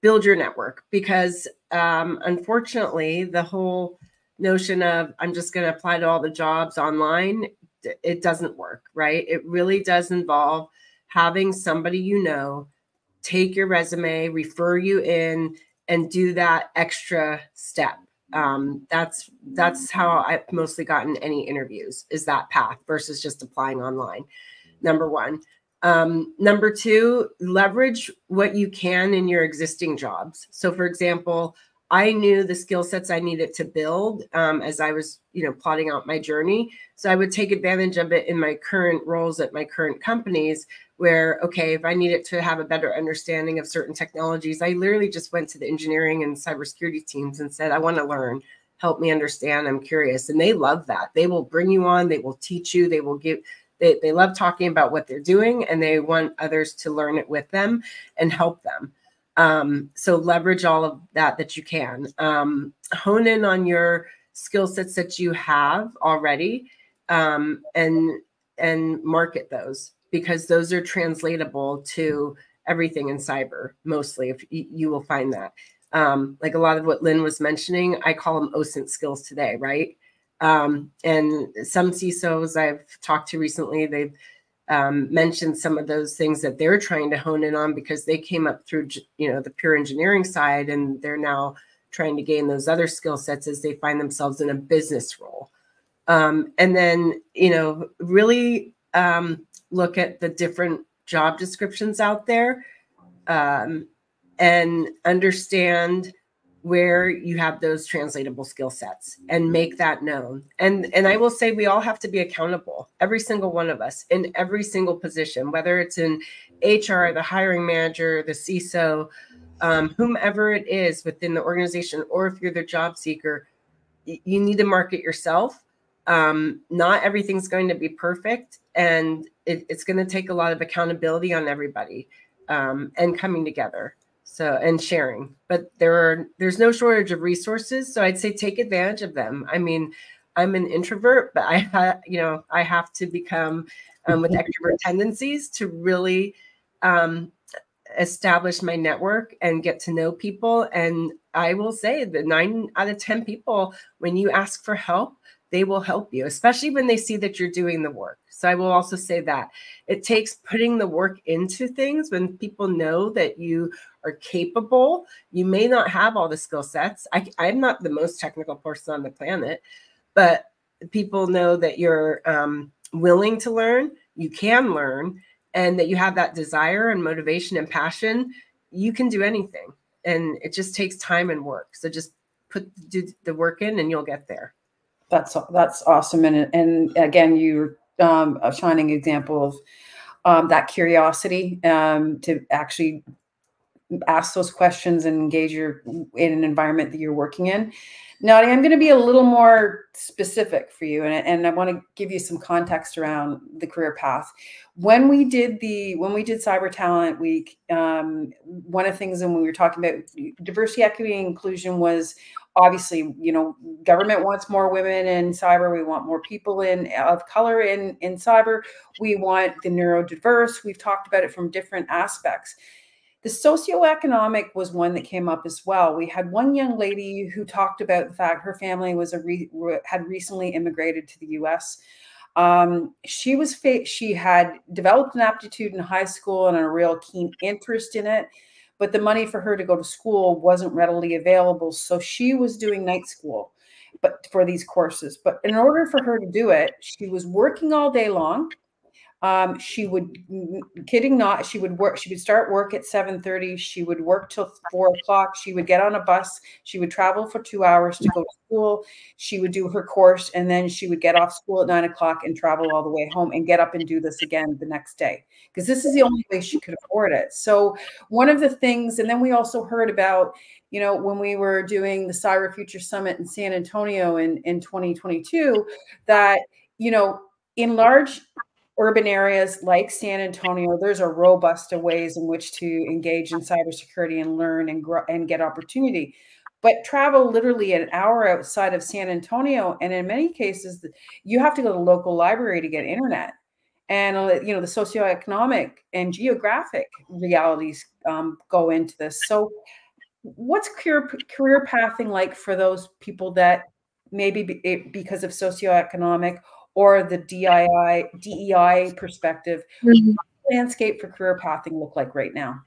build your network because um, unfortunately the whole notion of i'm just going to apply to all the jobs online it doesn't work right? It really does involve having somebody you know take your resume refer you in and do that extra step. Um, that's that's how i've mostly gotten any interviews is that path versus just applying online. Number one um, number two, leverage what you can in your existing jobs. So, for example, I knew the skill sets I needed to build um, as I was, you know, plotting out my journey. So I would take advantage of it in my current roles at my current companies. Where okay, if I needed to have a better understanding of certain technologies, I literally just went to the engineering and cybersecurity teams and said, "I want to learn. Help me understand. I'm curious." And they love that. They will bring you on. They will teach you. They will give they, they love talking about what they're doing and they want others to learn it with them and help them. Um, so leverage all of that that you can. Um, hone in on your skill sets that you have already um, and and market those because those are translatable to everything in cyber mostly if you will find that um, like a lot of what lynn was mentioning i call them osint skills today right um, and some CISOs I've talked to recently, they've um, mentioned some of those things that they're trying to hone in on because they came up through, you know, the pure engineering side, and they're now trying to gain those other skill sets as they find themselves in a business role. Um, and then, you know, really um, look at the different job descriptions out there um, and understand where you have those translatable skill sets and make that known. And and i will say we all have to be accountable every single one of us in every single position whether it's in hr the hiring manager the ciso um, whomever it is within the organization or if you're the job seeker you need to market yourself. Um, not everything's going to be perfect and it, it's going to take a lot of accountability on everybody um, and coming together so and sharing but there are there's no shortage of resources so i'd say take advantage of them i mean i'm an introvert but i ha- you know i have to become um, with extrovert tendencies to really um, establish my network and get to know people and i will say that nine out of ten people when you ask for help they will help you, especially when they see that you're doing the work. So I will also say that it takes putting the work into things when people know that you are capable. You may not have all the skill sets. I, I'm not the most technical person on the planet, but people know that you're um, willing to learn, you can learn, and that you have that desire and motivation and passion. You can do anything. And it just takes time and work. So just put do the work in and you'll get there. That's that's awesome, and and again, you're um, a shining example of um, that curiosity um, to actually ask those questions and engage your in an environment that you're working in. Nadia, I'm going to be a little more specific for you, and, and I want to give you some context around the career path. When we did the when we did Cyber Talent Week, um, one of the things, and when we were talking about diversity, equity, and inclusion, was obviously, you know, government wants more women in cyber. We want more people in of color in in cyber. We want the neurodiverse. We've talked about it from different aspects. The socioeconomic was one that came up as well. We had one young lady who talked about the fact her family was a re, had recently immigrated to the U.S. Um, she was she had developed an aptitude in high school and a real keen interest in it, but the money for her to go to school wasn't readily available. So she was doing night school, but for these courses. But in order for her to do it, she was working all day long um, she would kidding not she would work she would start work at 7 30 she would work till 4 o'clock she would get on a bus she would travel for two hours to go to school she would do her course and then she would get off school at 9 o'clock and travel all the way home and get up and do this again the next day. Because this is the only way she could afford it. So one of the things and then we also heard about you know when we were doing the cyber future summit in san antonio in, in 2022 that you know in large urban areas like San Antonio, there's a robust of ways in which to engage in cybersecurity and learn and grow and get opportunity. But travel literally an hour outside of San Antonio, and in many cases, you have to go to the local library to get internet. And uh, you know the socioeconomic and geographic realities um, go into this. So, what's career career pathing like for those people that maybe be, because of socioeconomic or the DII, DEI perspective, mm-hmm. landscape for career pathing look like right now?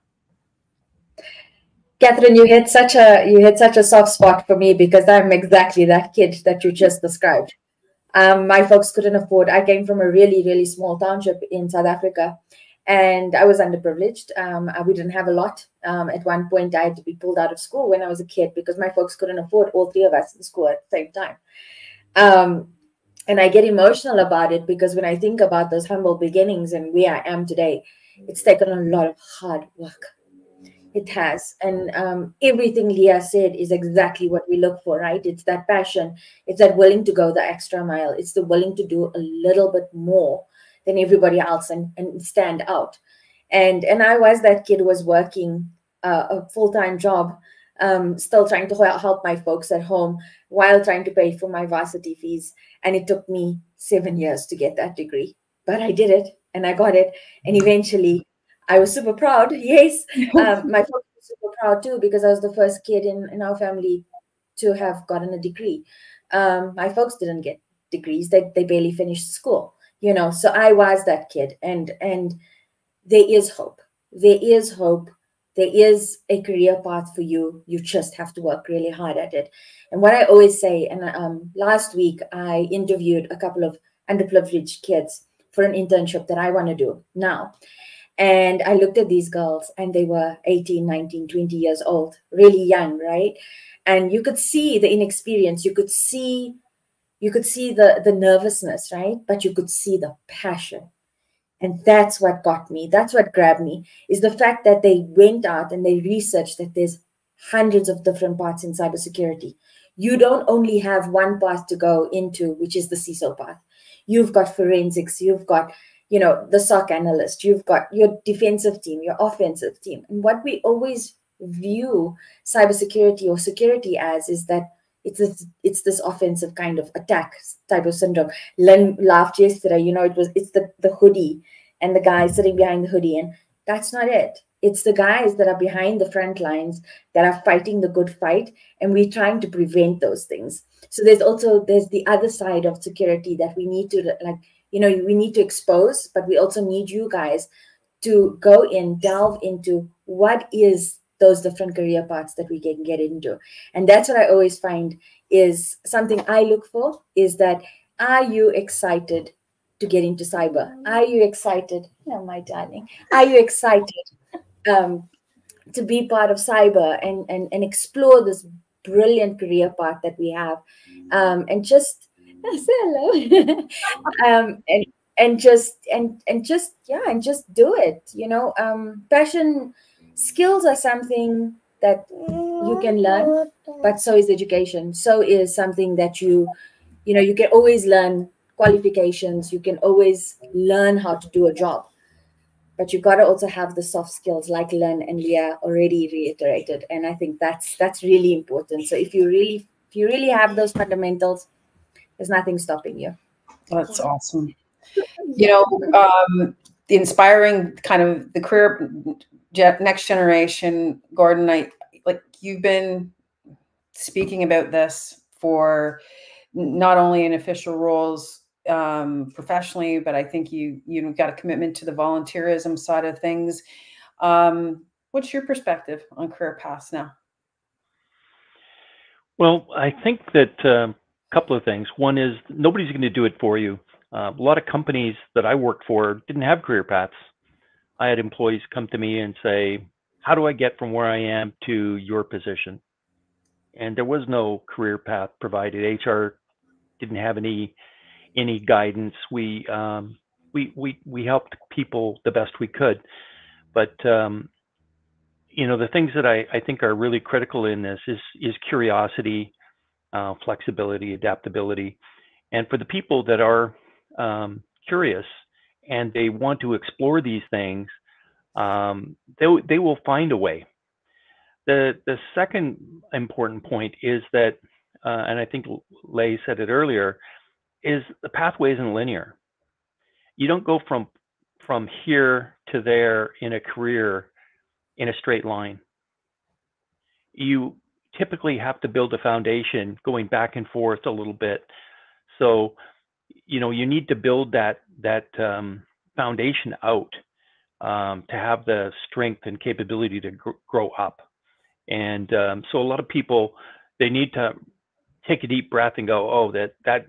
Catherine, you hit such a you hit such a soft spot for me because I'm exactly that kid that you just described. Um, my folks couldn't afford. I came from a really really small township in South Africa, and I was underprivileged. Um, we didn't have a lot. Um, at one point, I had to be pulled out of school when I was a kid because my folks couldn't afford all three of us in school at the same time. And I get emotional about it because when I think about those humble beginnings and where I am today, it's taken a lot of hard work. It has. And um, everything Leah said is exactly what we look for, right? It's that passion. It's that willing to go the extra mile. It's the willing to do a little bit more than everybody else and, and stand out. And and I was that kid was working uh, a full-time job, um, still trying to help my folks at home while trying to pay for my varsity fees and it took me seven years to get that degree, but I did it and I got it. And eventually I was super proud. Yes. Um, my folks were super proud too because I was the first kid in, in our family to have gotten a degree. Um, my folks didn't get degrees. They, they barely finished school, you know, so I was that kid and, and there is hope. There is hope there is a career path for you. You just have to work really hard at it. And what I always say, and um, last week I interviewed a couple of underprivileged kids for an internship that I want to do now. And I looked at these girls and they were 18, 19, 20 years old, really young, right? And you could see the inexperience. You could see, you could see the, the nervousness, right? But you could see the passion and that's what got me, that's what grabbed me, is the fact that they went out and they researched that there's hundreds of different paths in cybersecurity. You don't only have one path to go into, which is the CISO path. You've got forensics, you've got, you know, the SOC analyst, you've got your defensive team, your offensive team. And what we always view cybersecurity or security as is that it's this it's this offensive kind of attack type of syndrome. Len laughed yesterday, you know, it was it's the the hoodie and the guy sitting behind the hoodie, and that's not it. It's the guys that are behind the front lines that are fighting the good fight, and we're trying to prevent those things. So there's also there's the other side of security that we need to like, you know, we need to expose, but we also need you guys to go in, delve into what is those different career paths that we can get into. And that's what I always find is something I look for is that are you excited to get into cyber? Are you excited? Oh, my darling. Are you excited um, to be part of cyber and, and, and explore this brilliant career path that we have? Um, and just say hello. um, and and just and and just yeah and just do it you know um passion skills are something that you can learn, but so is education. So is something that you, you know, you can always learn qualifications. You can always learn how to do a job. But you got to also have the soft skills, like Lynn and Leah already reiterated, and I think that's that's really important. So if you really if you really have those fundamentals, there's nothing stopping you. That's awesome. You know, um, the inspiring kind of the career next generation, Gordon. I like you've been speaking about this for not only in official roles um, professionally, but I think you you've got a commitment to the volunteerism side of things. Um, what's your perspective on career paths now? Well, I think that a um, couple of things. One is nobody's going to do it for you. Uh, a lot of companies that I worked for didn't have career paths. I had employees come to me and say, How do I get from where I am to your position? And there was no career path provided. HR didn't have any any guidance. We um, we we we helped people the best we could, but um, you know the things that I, I think are really critical in this is is curiosity, uh, flexibility, adaptability, and for the people that are um, curious and they want to explore these things, um, they, they will find a way. The, the second important point is that, uh, and I think Leah said it earlier, is the pathway isn't linear. You don't go from from here to there in a career in a straight line. You typically have to build a foundation going back and forth a little bit. So you know you need to build that that um, foundation out um, to have the strength and capability to gr- grow up. And um, so a lot of people they need to take a deep breath and go oh that that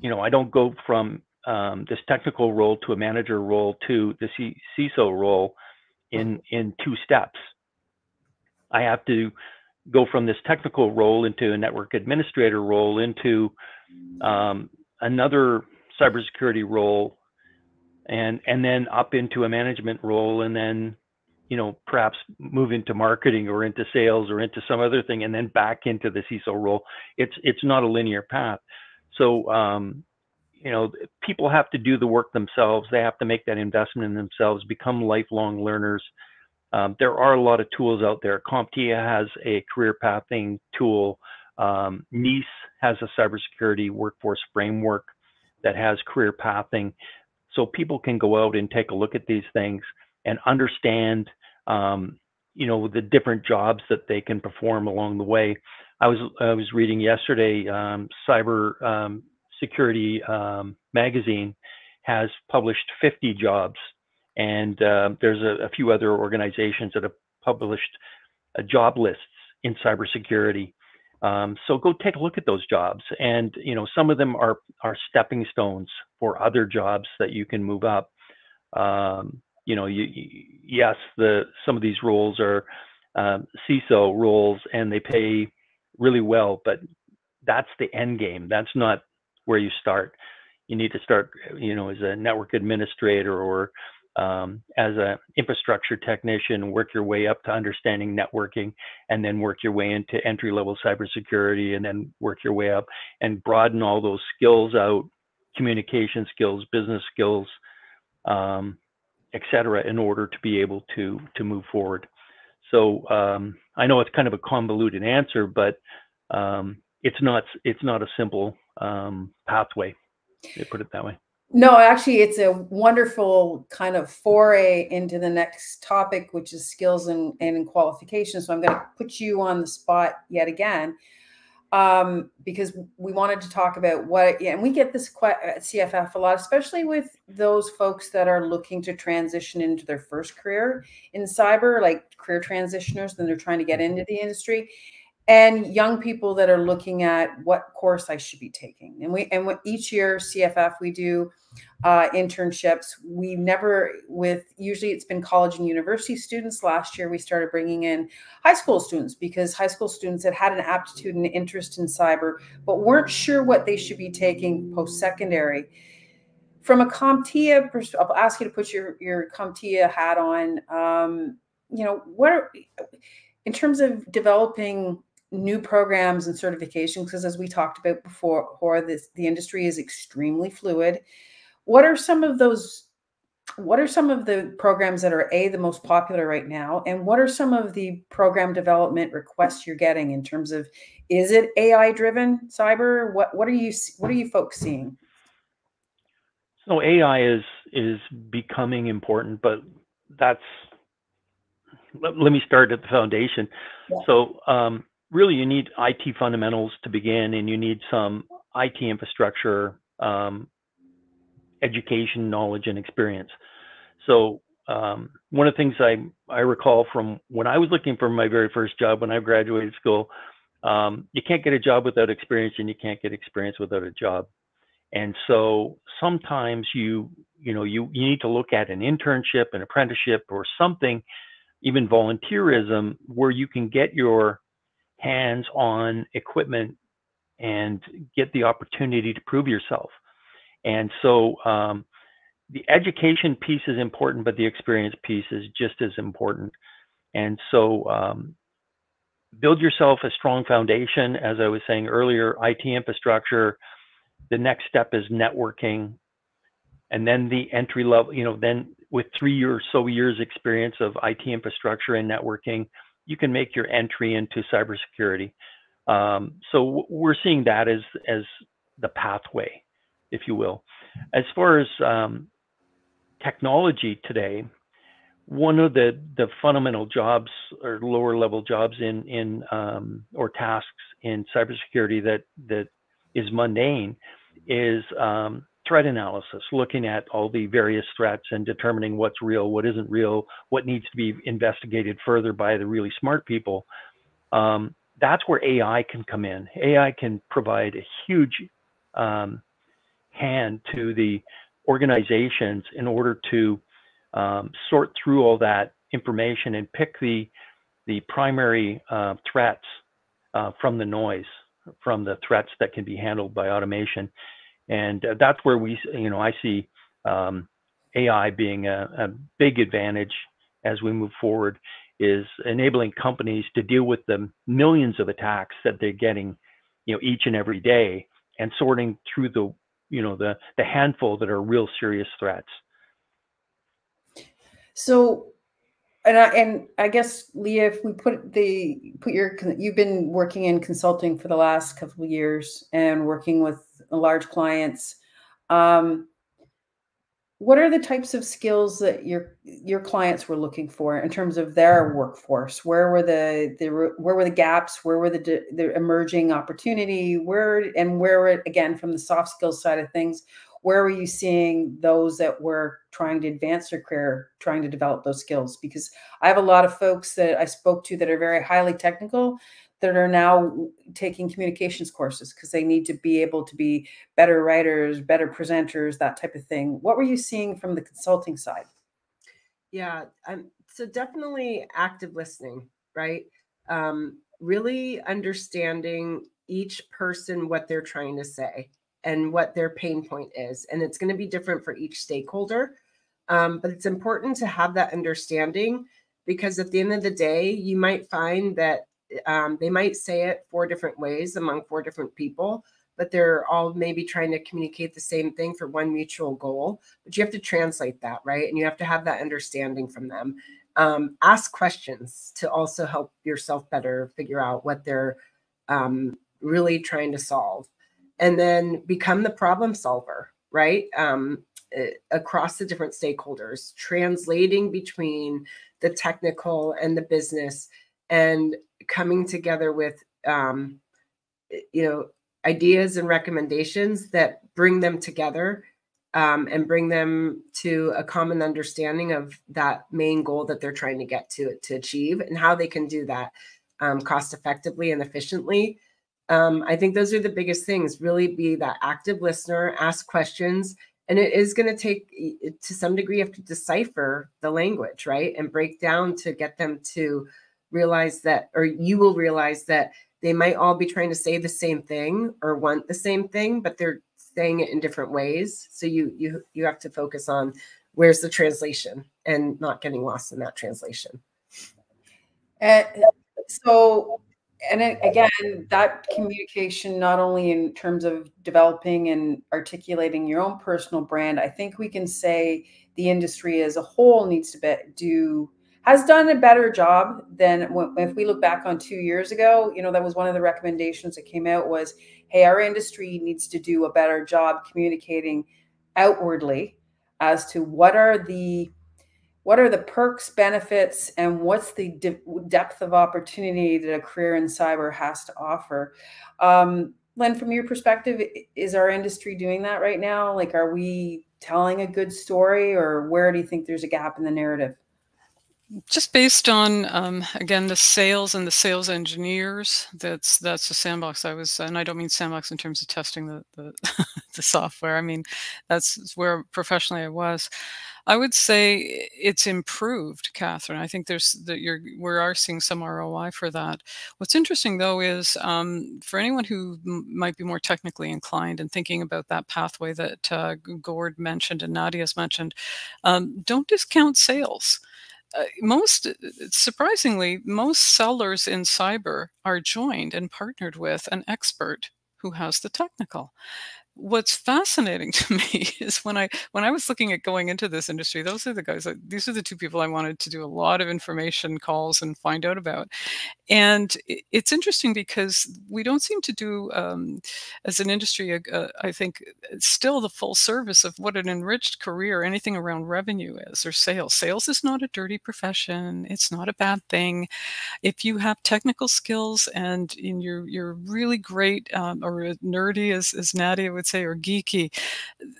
you know i don't go from um, this technical role to a manager role to the C- ciso role in in two steps. I have to go from this technical role into a network administrator role into um, another cybersecurity role and and then up into a management role and then you know perhaps move into marketing or into sales or into some other thing and then back into the CISO role. It's it's not a linear path. So um, you know people have to do the work themselves. They have to make that investment in themselves become lifelong learners. Um, there are a lot of tools out there. CompTIA has a career pathing tool um, NICE has a cybersecurity workforce framework that has career pathing. So people can go out and take a look at these things and understand, um, you know, the different jobs that they can perform along the way. I was I was reading yesterday, um, Cyber um, Security um, magazine has published 50 jobs, and uh, there's a, a, few other organizations that have published uh, job lists in cybersecurity. Um, so go take a look at those jobs, and you know some of them are are stepping stones for other jobs that you can move up. Um, you know, you, yes, the some of these roles are um, CISO roles, and they pay really well, but that's the end game. That's not where you start. You need to start, you know, as a network administrator or um, as an infrastructure technician, work your way up to understanding networking, and then work your way into entry level cybersecurity, and then work your way up and broaden all those skills out communication skills, business skills, um, et cetera, in order to be able to, to move forward. So um, I know it's kind of a convoluted answer, but um, it's not it's not a simple um, pathway. To put it that way. No, actually, it's a wonderful kind of foray into the next topic, which is skills and, and qualifications. So I'm going to put you on the spot yet again um, because we wanted to talk about what, yeah, and we get this at CFF a lot, especially with those folks that are looking to transition into their first career in cyber, like career transitioners, then they're trying to get into the industry and young people that are looking at what course I should be taking. And we and each year CFF we do uh, internships. We never with usually it's been college and university students. Last year we started bringing in high school students because high school students had had an aptitude and interest in cyber, but weren't sure what they should be taking post secondary. From a CompTIA, I'll ask you to put your your CompTIA hat on. Um, you know, what are, in terms of developing new programs and certifications, because as we talked about before, this, the industry is extremely fluid. What are some of those what are some of the programs that are a the most popular right now and what are some of the program development requests you're getting in terms of is it ai driven cyber what what are you what are you folks seeing so ai is is becoming important but that's let, let me start at the foundation yeah. so um, really you need it fundamentals to begin and you need some it infrastructure um, education, knowledge, and experience. So um, one of the things I, I recall from when I was looking for my very first job when I graduated school, um, you can't get a job without experience and you can't get experience without a job. And so sometimes you, you know, you, you need to look at an internship, an apprenticeship or something, even volunteerism where you can get your hands on equipment and get the opportunity to prove yourself. And so um, the education piece is important, but the experience piece is just as important. And so um, build yourself a strong foundation. As I was saying earlier, IT infrastructure. The next step is networking. And then the entry level, you know, then with three or so years experience of IT infrastructure and networking, you can make your entry into cybersecurity. Um, so we're seeing that as as the pathway if you will. As far as um, technology today, one of the, the fundamental jobs or lower level jobs in, in um, or tasks in cybersecurity that, that is mundane is um, threat analysis, looking at all the various threats and determining what's real, what isn't real, what needs to be investigated further by the really smart people. Um, that's where AI can come in. AI can provide a huge um, hand to the organizations in order to um, sort through all that information and pick the the primary uh, threats uh, from the noise, from the threats that can be handled by automation, and uh, that's where we, you know, I see um, AI being a, a big advantage as we move forward. Is enabling companies to deal with the millions of attacks that they're getting, you know, each and every day, and sorting through the you know the the handful that are real serious threats so and I, and I guess Leah, if we put the put your you've been working in consulting for the last couple of years and working with large clients. Um, what are the types of skills that your your clients were looking for in terms of their workforce? Where were the, the where were the gaps? Where were the the emerging opportunity? Where and where it again from the soft skills side of things where were you seeing those that were trying to advance their career trying to develop those skills because i have a lot of folks that i spoke to that are very highly technical that are now taking communications courses because they need to be able to be better writers, better presenters, that type of thing. What were you seeing from the consulting side? Yeah, um, so definitely active listening, right? Um, really understanding each person what they're trying to say and what their pain point is. And it's going to be different for each stakeholder. Um, but it's important to have that understanding because at the end of the day, you might find that um, they might say it four different ways among four different people, but they're all maybe trying to communicate the same thing for one mutual goal. But you have to translate that, right? And you have to have that understanding from them. Um, ask questions to also help yourself better figure out what they're um, really trying to solve. And then become the problem solver, right? Um, across the different stakeholders, translating between the technical and the business and coming together with um, you know ideas and recommendations that bring them together um, and bring them to a common understanding of that main goal that they're trying to get to to achieve and how they can do that um, cost effectively and efficiently um, i think those are the biggest things really be that active listener ask questions and it is going to take to some degree you have to decipher the language right and break down to get them to realize that, or you will realize that they might all be trying to say the same thing or want the same thing, but they're saying it in different ways. So you you you have to focus on where's the translation and not getting lost in that translation. And so, and again, that communication, not only in terms of developing and articulating your own personal brand, I think we can say the industry as a whole needs to be, do has done a better job than if we look back on two years ago you know that was one of the recommendations that came out was hey our industry needs to do a better job communicating outwardly as to what are the what are the perks benefits and what's the de depth of opportunity that a career in cyber has to offer? Um, len from your perspective is our industry doing that right now? Like are we telling a good story or where do you think there's a gap in the narrative? Just based on um, again the sales and the sales engineers that's that's the sandbox i was and i don't mean sandbox in terms of testing the the, the software. I mean that's where professionally i was i would say it's improved catherine i think there's that you're we are seeing some roi for that. What's interesting though is um, for anyone who might be more technically inclined and thinking about that pathway that uh, gord mentioned and nadia's mentioned um, don't discount sales. Uh, most uh, surprisingly, most sellers in cyber are joined and partnered with an expert who has the technical what's fascinating to me is when I when I was looking at going into this industry, those are the guys. These are the two people I wanted to do a lot of information calls and find out about. And it's interesting because we don't seem to do, um, as an industry, uh, I think, still the full service of what an enriched career, anything around revenue is or sales. Sales is not a dirty profession. It's not a bad thing. If you have technical skills and, you're you're really great um, or nerdy, as as Nadia would would say, or geeky,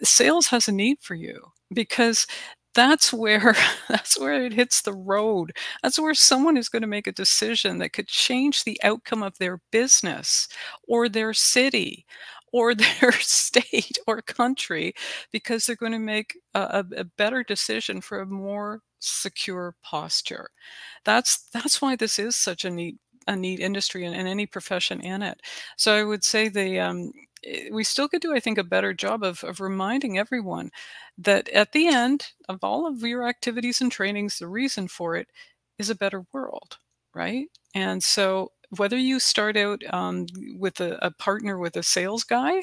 sales has a need for you because that's where that's where it hits the road. That's where someone is going to make a decision that could change the outcome of their business or their city or their state or country because they're going to make a, a, better decision for a more secure posture. That's that's why this is such a neat a neat industry and, and any profession in it so i would say the um, Eh, we still could do, I think, a better job of, of reminding everyone that at the end of all of your activities and trainings, the reason for it is a better world, right? And so whether you start out um, with a, a, partner with a sales guy,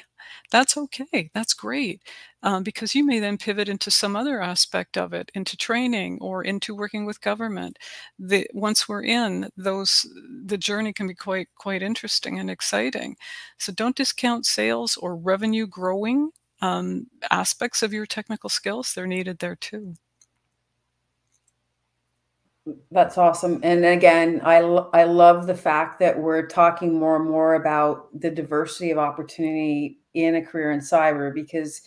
that's okay. That's great. Um, because you may then pivot into some other aspect of it, into training or into working with government. The, once we're in, those the journey can be quite quite interesting and exciting. So don't discount sales or revenue growing um, aspects of your technical skills. They're needed there too. That's awesome. And again, I, I love the fact that we're talking more and more about the diversity of opportunity in a career in cyber because,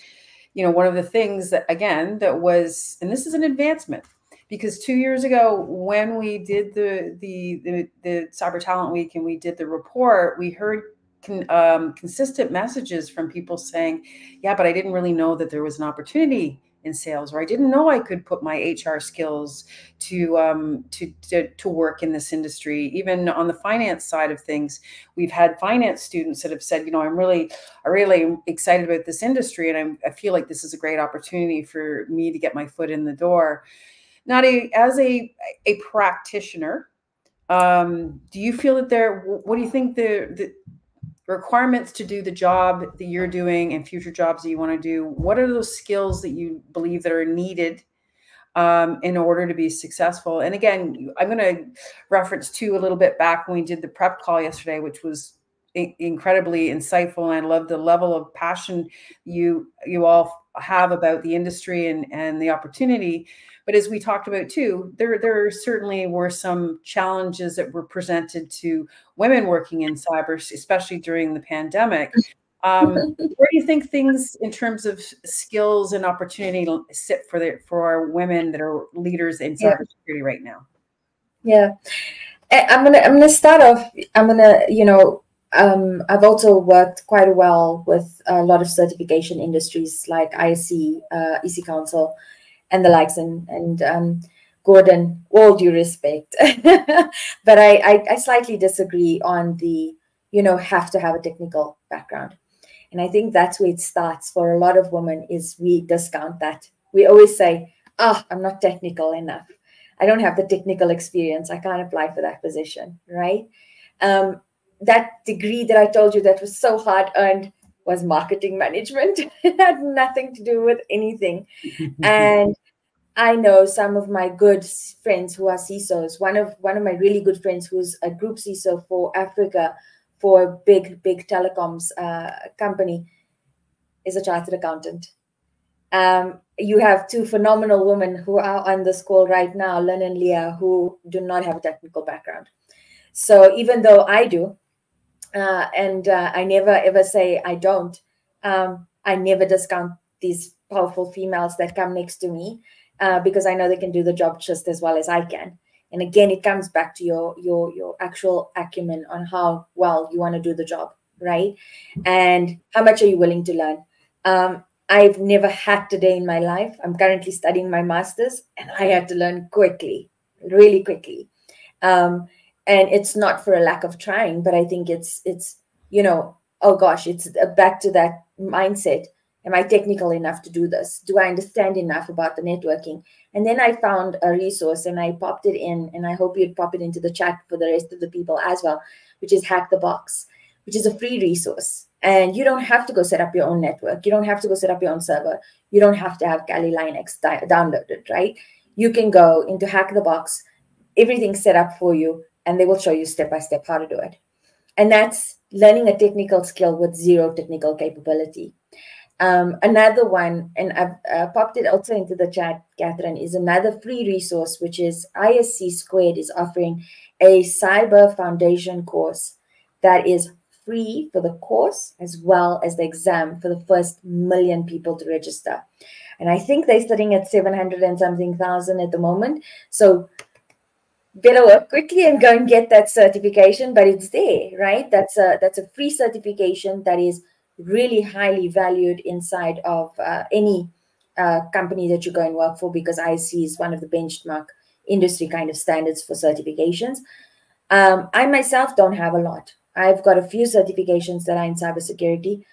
you know, one of the things that, again, that was, and this is an advancement because two years ago when we did the, the, the, the Cyber Talent Week and we did the report, we heard Con, um, consistent messages from people saying, yeah, but I didn't really know that there was an opportunity in sales, or I didn't know I could put my HR skills to, um, to, to to work in this industry. Even on the finance side of things, we've had finance students that have said, you know, I'm really, I really excited about this industry, and I'm, I feel like this is a great opportunity for me to get my foot in the door. Not a as a a practitioner, um, do you feel that there? What do you think the, the requirements to do the job that you're doing and future jobs that you want to do what are those skills that you believe that are needed um, in order to be successful? And again i'm going to reference to a little bit back when we did the prep call yesterday which was incredibly insightful and i love the level of passion you you all have about the industry and and the opportunity but as we talked about too, there there certainly were some challenges that were presented to women working in cyber, especially during the pandemic. Um, where do you think things in terms of skills and opportunity sit for the for women that are leaders in cybersecurity yeah. right now? Yeah, I'm gonna I'm gonna start off. I'm gonna you know um, I've also worked quite well with a lot of certification industries like IC, uh, EC Council, and the likes and and um, Gordon, all due respect, but I, I, I slightly disagree on the you know have to have a technical background, and I think that's where it starts for a lot of women is we discount that. We always say, "Ah, oh, I'm not technical enough." I don't have the technical experience. I can't apply for that position, right? Um, that degree that I told you that was so hard earned was marketing management. it had nothing to do with anything. and I know some of my good friends who are CISOs. One of one of my really good friends who's a group CISO for Africa for a big, big telecoms uh, company is a chartered accountant. Um, you have two phenomenal women who are on this call right now, Lynn and Leah, who do not have a technical background. So even though I do, uh, and uh, I never ever say I don't, um, I never discount these powerful females that come next to me uh, because I know they can do the job just as well as I can. And again, it comes back to your your your actual acumen on how well you want to do the job, right? And how much are you willing to learn? Um, I've never had a day in my life. I'm currently studying my master's, and I had to learn quickly, really quickly. Um, and it's not for a lack of trying, but I think it's it's you know, oh gosh, it's back to that mindset am i technical enough to do this? Do i understand enough about the networking? And then i found a resource and i popped it in and i hope you'd pop it into the chat for the rest of the people as well which is hack the box which is a free resource. And you don't have to go set up your own network. You don't have to go set up your own server. You don't have to have kali linux downloaded right? You can go into hack the box everything's set up for you and they will show you step by step how to do it. And that's learning a technical skill with zero technical capability um, another one, and I've uh, popped it also into the chat, Catherine, is another free resource, which is ISC Squared is offering a cyber foundation course that is free for the course as well as the exam for the first million people to register. And I think they're sitting at 700 and something thousand at the moment. So better work quickly and go and get that certification, but it's there, right? That's a that's a free certification that is really highly valued inside of uh, any uh, company that you go and work for because ISC is one of the benchmark industry kind of standards for certifications. Um, I myself don't have a lot. I've got a few certifications that are in cybersecurity,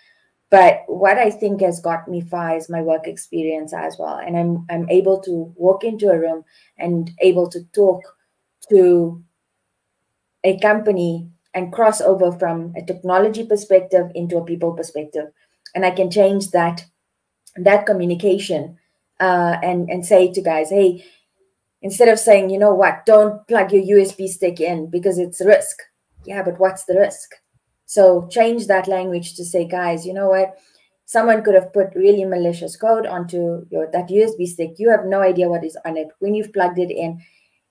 but what I think has got me far is my work experience as well. And I'm I'm able to walk into a room and able to talk to a company and cross over from a technology perspective into a people perspective. And i can change that that communication uh, and and say to guys hey instead of saying you know what? Don't plug your usb stick in because it's a risk yeah but what's the risk? So change that language to say guys you know what? Someone could have put really malicious code onto your that usb stick. You have no idea what is on it. When you've plugged it in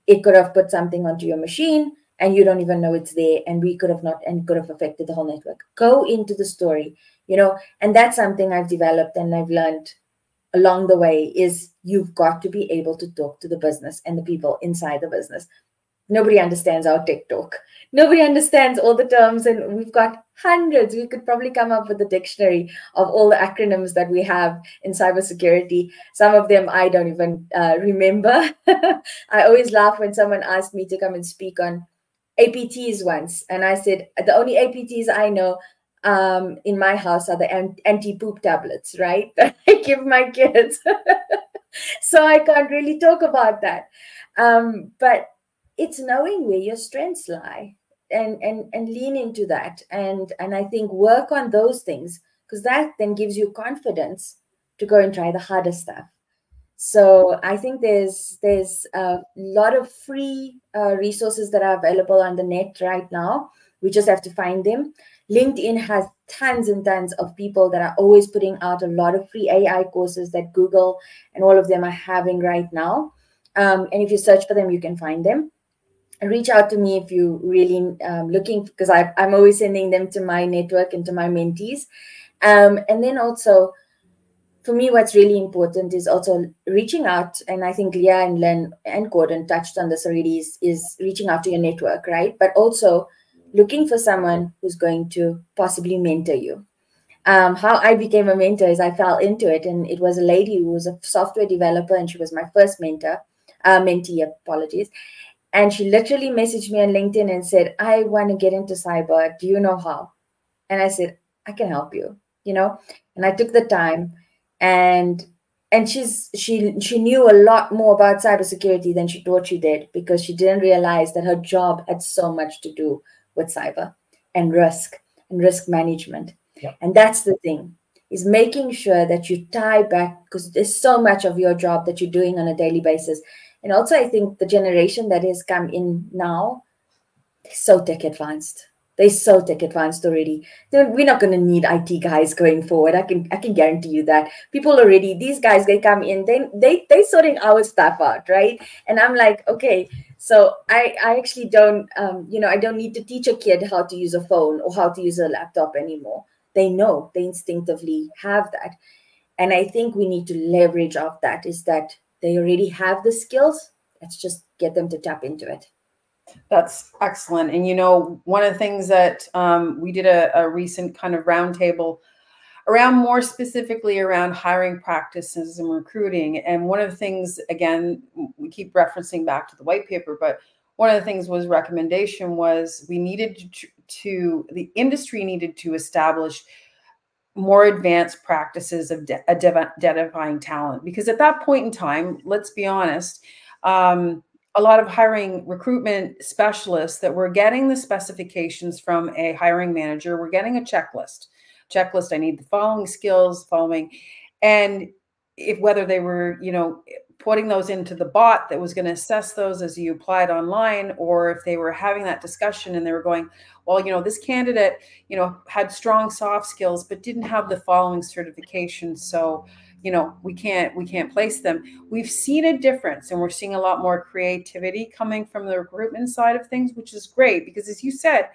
it could have put something onto your machine and you don't even know it's there and we could have not and could have affected the whole network go into the story you know and that's something i've developed and i've learned along the way is you've got to be able to talk to the business and the people inside the business nobody understands our tech talk. Nobody understands all the terms, and we've got hundreds. We could probably come up with a dictionary of all the acronyms that we have in cybersecurity. Some of them I don't even uh, remember. I always laugh when someone asks me to come and speak on APTs once, and I said the only APTs I know um, in my house are the anti-poop tablets, right? That I give my kids. so I can't really talk about that. Um, but it's knowing where your strengths lie and and and lean into that and and I think work on those things because that then gives you confidence to go and try the harder stuff so i think there's there's a lot of free uh, resources that are available on the net right now. We just have to find them. Linkedin has tons and tons of people that are always putting out a lot of free ai courses that google and all of them are having right now. Um, and if you search for them you can find them. Reach out to me if you really um, looking because i'm always sending them to my network and to my mentees. Um, and then also for me, what's really important is also reaching out. And I think Leah and Len and Gordon touched on this already is, is reaching out to your network, right? But also looking for someone who's going to possibly mentor you. Um, how I became a mentor is I fell into it, and it was a lady who was a software developer, and she was my first mentor, uh, mentee. Apologies, and she literally messaged me on LinkedIn and said, "I want to get into cyber. Do you know how?" And I said, "I can help you." You know, and I took the time and and she's she she knew a lot more about cybersecurity than she thought she did because she didn't realize that her job had so much to do with cyber and risk and risk management. Yep. And that's the thing is making sure that you tie back because there's so much of your job that you're doing on a daily basis. And also, I think the generation that has come in now, so tech advanced. They're so tech advanced already. We're not going to need IT guys going forward. I can I can guarantee you that people already. These guys they come in. They they they sorting our stuff out, right? And I'm like, okay. So I I actually don't um you know I don't need to teach a kid how to use a phone or how to use a laptop anymore. They know. They instinctively have that. And I think we need to leverage off that. Is that they already have the skills. Let's just get them to tap into it. That's excellent. And you know, one of the things that um, we did a, a recent kind of roundtable around more specifically around hiring practices and recruiting. And one of the things, again, we keep referencing back to the white paper, but one of the things was recommendation was we needed to, to the industry needed to establish more advanced practices of de- identifying talent because at that point in time let's be honest um, a lot of hiring recruitment specialists that were getting the specifications from a hiring manager were getting a checklist. Checklist i need the following skills following and if whether they were you know putting those into the bot that was going to assess those as you applied online or if they were having that discussion and they were going well you know this candidate you know had strong soft skills but didn't have the following certifications so you know we can't we can't place them. We've seen a difference and we're seeing a lot more creativity coming from the recruitment side of things which is great because as you said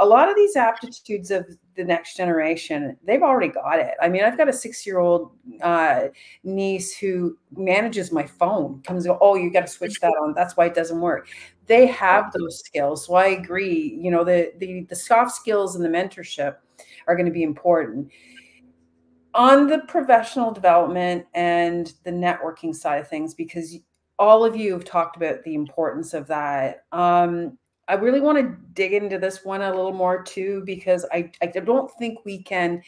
a lot of these aptitudes of the next generation they've already got it. I mean i've got a six year old uh, niece who manages my phone comes oh you got to switch that on. That's why it doesn't work. They have those skills so i agree you know the the, the soft skills and the mentorship are going to be important on the professional development and the networking side of things, because all of you have talked about the importance of that. Um, I really want to dig into this one a little more too, because I, I don't think we can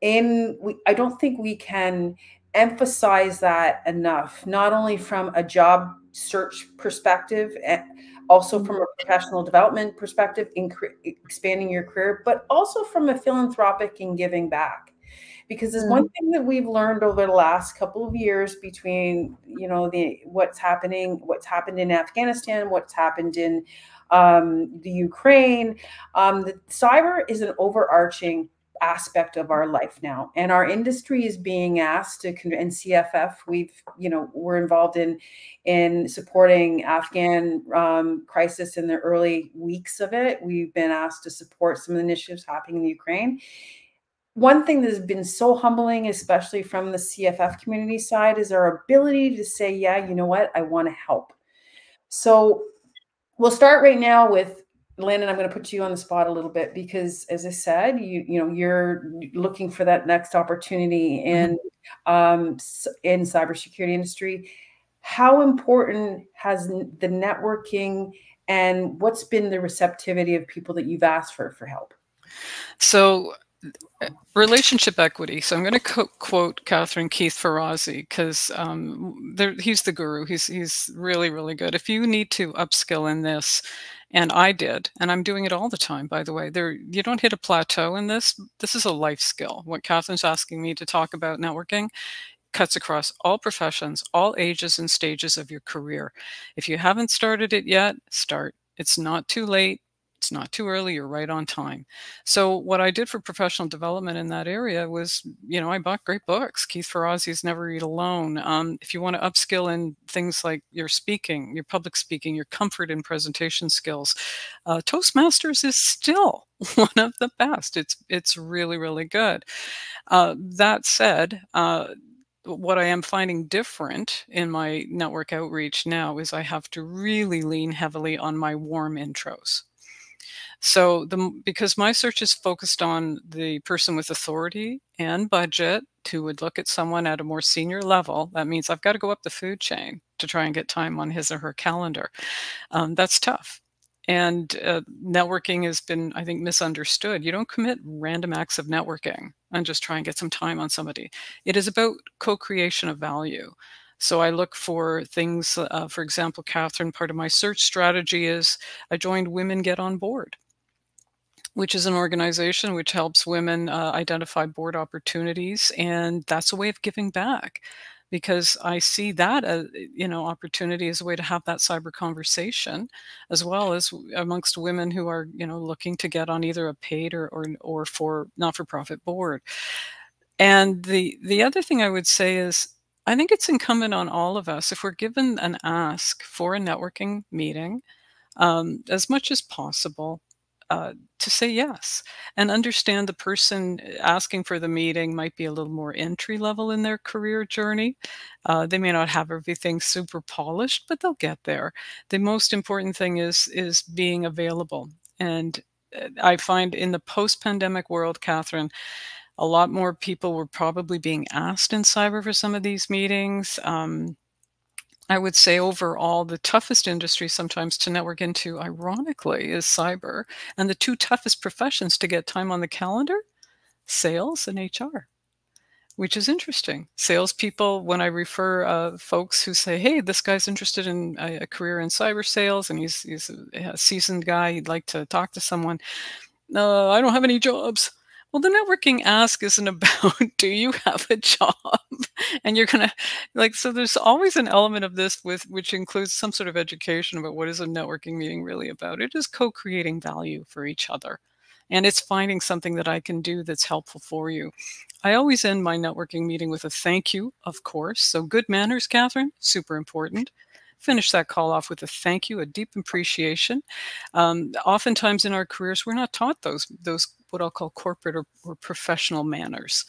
in we I don't think we can emphasize that enough, not only from a job search perspective and also from a professional development perspective, in expanding your career, but also from a philanthropic and giving back because there's one mm-hmm. thing that we've learned over the last couple of years between you know the what's happening what's happened in afghanistan what's happened in um, the ukraine um, the cyber is an overarching aspect of our life now and our industry is being asked to and cff we've you know we're involved in in supporting afghan um, crisis in the early weeks of it we've been asked to support some of the initiatives happening in the ukraine one thing that has been so humbling, especially from the CFF community side, is our ability to say, yeah, you know what, I want to help. So we'll start right now with Landon. I'm going to put you on the spot a little bit because, as I said, you you know you're looking for that next opportunity in um, in cybersecurity industry. How important has the networking and what's been the receptivity of people that you've asked for for help? So relationship equity. So I'm going to co quote Catherine Keith Ferrazzi because um, he's the guru. He's he's really really good. If you need to upskill in this, and I did, and I'm doing it all the time. By the way, there you don't hit a plateau in this. This is a life skill. What Catherine's asking me to talk about networking cuts across all professions, all ages and stages of your career. If you haven't started it yet, start. It's not too late it's not too early you're right on time. So what i did for professional development in that area was you know i bought great books. Keith ferrazzi's never eat alone. Um, if you want to upskill in things like your speaking your public speaking your comfort in presentation skills uh, toastmasters is still one of the best. It's it's really really good. Uh, that said uh, what I am finding different in my network outreach now is I have to really lean heavily on my warm intros. So the because my search is focused on the person with authority and budget who would look at someone at a more senior level, that means I've got to go up the food chain to try and get time on his or her calendar. Um, that's tough. and uh, networking has been, I think, misunderstood. You don't commit random acts of networking and just try and get some time on somebody. It is about co creation of value. So I look for things, uh, for example, Catherine, part of my search strategy is I joined Women Get On Board, which is an organization which helps women uh, identify board opportunities. And that's a way of giving back because I see that as, you know, opportunity as a way to have that cyber conversation, as well as amongst women who are, you know, looking to get on either a paid or, or, or for not-for-profit board. And the, the other thing I would say is I think it's incumbent on all of us, if we're given an ask for a networking meeting, um, as much as possible, uh, to say yes and understand the person asking for the meeting might be a little more entry level in their career journey. Uh, they may not have everything super polished, but they'll get there. The most important thing is is being available. And uh, I find in the post-pandemic world, Catherine, a lot more people were probably being asked in cyber for some of these meetings. Um, I would say overall, the toughest industry sometimes to network into, ironically, is cyber. And the two toughest professions to get time on the calendar sales and HR, which is interesting. Salespeople, when I refer uh, folks who say, hey, this guy's interested in a, a, career in cyber sales and he's, he's a, a seasoned guy, he'd like to talk to someone. Uh, I don't have any jobs. Well, the networking ask isn't about do you have a job? and you're gonna like so there's always an element of this with which includes some sort of education about what is a networking meeting really about. It is co-creating value for each other. And it's finding something that I can do that's helpful for you. I always end my networking meeting with a thank you, of course. So good manners, Catherine, super important finish that call off with a thank you, a deep appreciation. Um, oftentimes in our careers, we're not taught those those what I'll call corporate or, or professional manners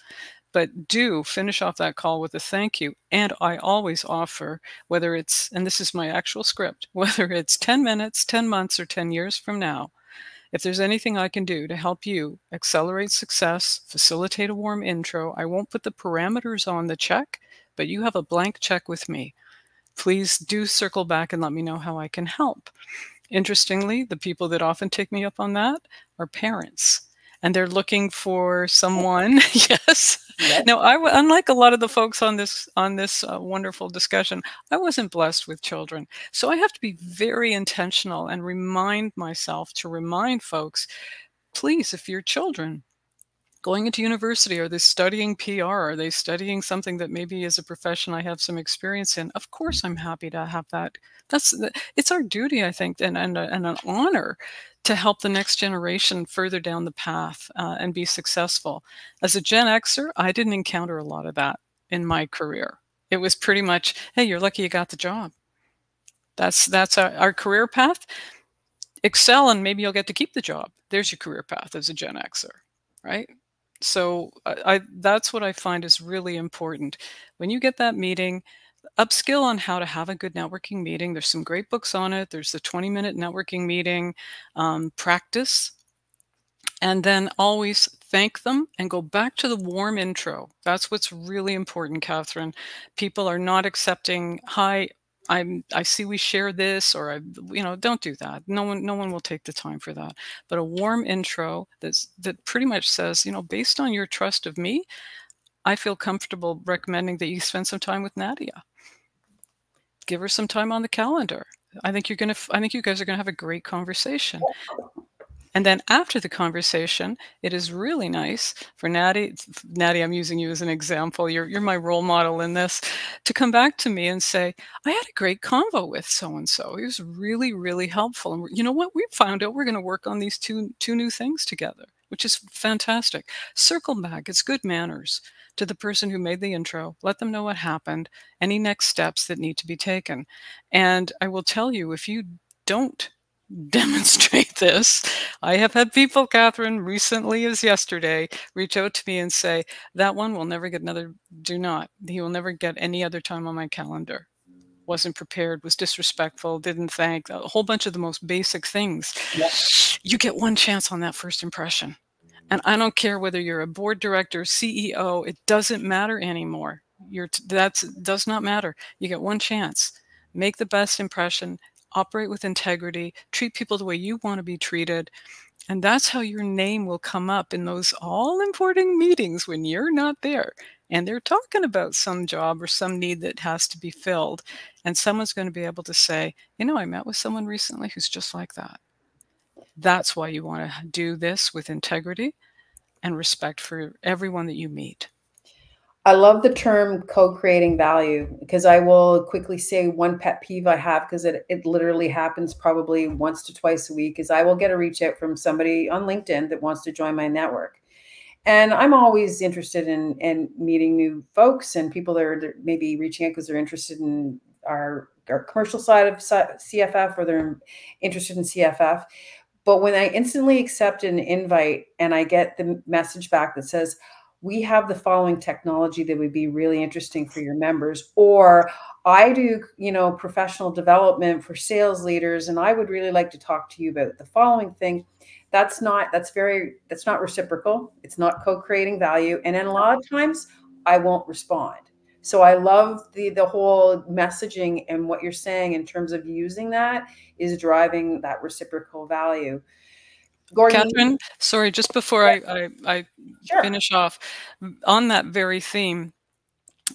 but do finish off that call with a thank you. And I always offer, whether it's, and this is my actual script, whether it's 10 minutes, 10 months, or 10 years from now, if there's anything I can do to help you accelerate success, facilitate a warm intro, I won't put the parameters on the check, but you have a blank check with me please do circle back and let me know how I can help. Interestingly, the people that often take me up on that are parents. And they're looking for someone. yes. Yep. Now, I, unlike a lot of the folks on this on this uh, wonderful discussion, I wasn't blessed with children, so I have to be very intentional and remind myself to remind folks, please, if your children going into university? Are they studying PR? Are they studying something that maybe is a profession I have some experience in? Of course, I'm happy to have that. That's it's our duty, I think, and and, and an honor to help the next generation further down the path uh, and be successful. As a Gen Xer, I didn't encounter a lot of that in my career. It was pretty much, hey, you're lucky you got the job. That's that's our, our career path. Excel and maybe you'll get to keep the job. There's your career path as a Gen Xer, right? So I, I, that's what I find is really important. When you get that meeting, upskill on how to have a good networking meeting. There's some great books on it. There's the 20 minute networking meeting, um, practice, and then always thank them and go back to the warm intro. That's what's really important, Catherine. People are not accepting, hi, I'm I see we share this or I you know don't do that. No one no one will take the time for that. But a warm intro that's that pretty much says, you know, based on your trust of me, I feel comfortable recommending that you spend some time with Nadia. Give her some time on the calendar. I think you're to I think you guys are going to have a great conversation. And then after the conversation, it is really nice for Natty, Natty, I'm using you as an example. You're, you're my role model in this, to come back to me and say, I had a great convo with so-and-so. He was really, really helpful. And you know what? We found out we're going to work on these two, two new things together, which is fantastic. Circle back. It's good manners to the person who made the intro. Let them know what happened, any next steps that need to be taken. And I will tell you, if you don't demonstrate this. I have had people, Catherine, recently as yesterday, reach out to me and say, that one will never get another, do not. He will never get any other time on my calendar. Wasn't prepared, was disrespectful, didn't thank, a whole bunch of the most basic things. Yes. You get one chance on that first impression. And I don't care whether you're a board director, CEO, it doesn't matter anymore. You're that's does not matter. You get one chance. Make the best impression operate with integrity, treat people the way you want to be treated. And that's how your name will come up in those all important meetings when you're not there and they're talking about some job or some need that has to be filled. And someone's going to be able to say, you know, I met with someone recently who's just like that. That's why you want to do this with integrity and respect for everyone that you meet. I love the term co-creating value because I will quickly say one pet peeve I have because it, it literally happens probably once to twice a week is I will get a reach out from somebody on LinkedIn that wants to join my network. And I'm always interested in, in meeting new folks and people that are maybe reaching out because they're interested in our, our commercial side of CFF or they're interested in CFF. But when I instantly accept an invite and I get the message back that says, we have the following technology that would be really interesting for your members or i do you know professional development for sales leaders and i would really like to talk to you about the following thing. That's not that's very that's not reciprocal. It's not co-creating value and then a lot of times i won't respond. So i love the the whole messaging and what you're saying in terms of using that is driving that reciprocal value Gordon. Catherine, sorry, just before I, I, I sure. finish off, on that very theme,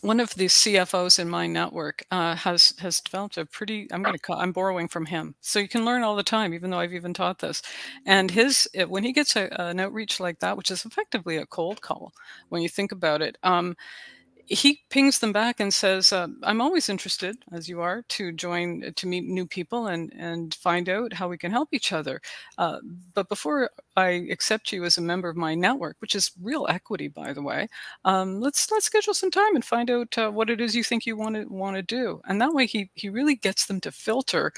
one of the CFOs in my network uh, has has developed a pretty. I'm going to call. I'm borrowing from him, so you can learn all the time, even though I've even taught this. And his when he gets a, an outreach like that, which is effectively a cold call, when you think about it, um, he pings them back and says, uh, "I'm always interested, as you are, to join, uh, to meet new people and and find out how we can help each other. Uh, but before I accept you as a member of my network, which is real equity, by the way, um, let's let's schedule some time and find out uh, what it is you think you want to want to do. And that way, he he really gets them to filter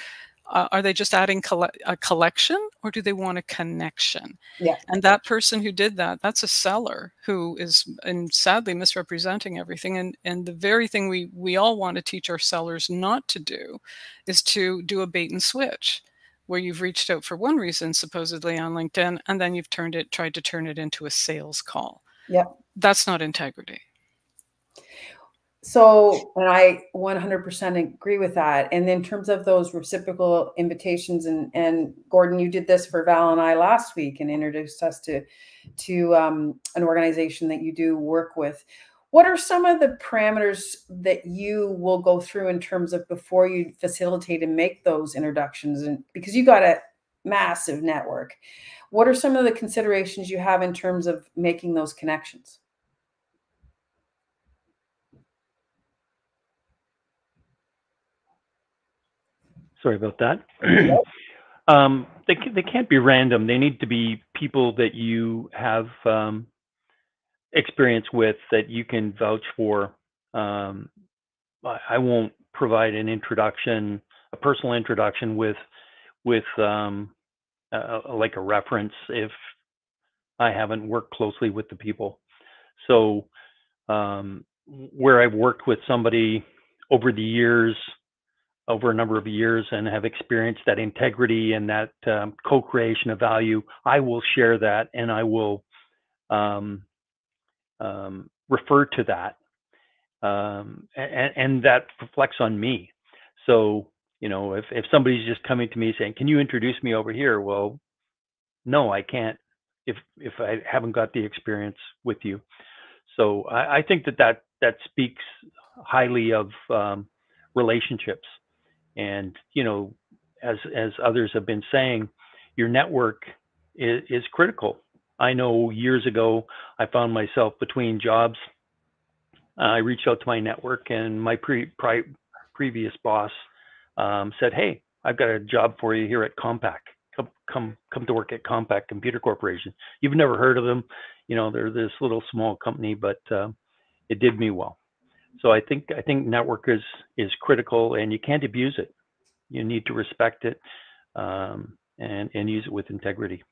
uh, are they just adding coll a collection or do they want a connection? Yeah. And that person who did that, that's a seller who is and sadly misrepresenting everything. And and the very thing we we all want to teach our sellers not to do is to do a bait and switch where you've reached out for one reason supposedly on LinkedIn and then you've turned it tried to turn it into a sales call. Yeah. That's not integrity. So, and I 100% agree with that. And in terms of those reciprocal invitations, and and Gordon, you did this for Val and I last week, and introduced us to to um, an organization that you do work with. What are some of the parameters that you will go through in terms of before you facilitate and make those introductions? And because you got a massive network, what are some of the considerations you have in terms of making those connections? Sorry about that. um, they they can't be random. They need to be people that you have um, experience with that you can vouch for. Um, I, I won't provide an introduction, a personal introduction with with um, uh, like a reference if I haven't worked closely with the people. So um, where I've worked with somebody over the years over a number of years and have experienced that integrity and that um, co-creation of value, I will share that and I will um, um, refer to that, um, and, and, that reflects on me. So you know, if if somebody's just coming to me saying, "Can you introduce me over here?" Well, no, I can't if if I haven't got the experience with you. So I, I think that that that speaks highly of um, relationships and you know, as as others have been saying, your network is, is critical. I know years ago I found myself between jobs. Uh, I reached out to my network, and my pre, pre previous boss um, said, "Hey, I've got a job for you here at Compaq. Come come come to work at Compaq Computer Corporation. You've never heard of them, you know? They're this little small company, but uh, it did me well. So I think I think network is is critical, and you can't abuse it. You need to respect it um, and and use it with integrity.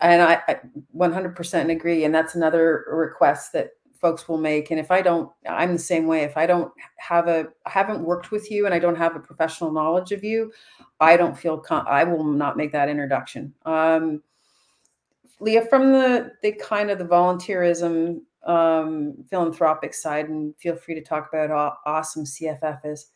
And I, I 100% agree. And that's another request that folks will make. And if I don't, I'm the same way. If I don't have a, I haven't worked with you and I don't have a professional knowledge of you, I don't feel, I will not make that introduction. Um, Leah, from the the kind of the volunteerism um, philanthropic side, and feel free to talk about how awesome CFF is.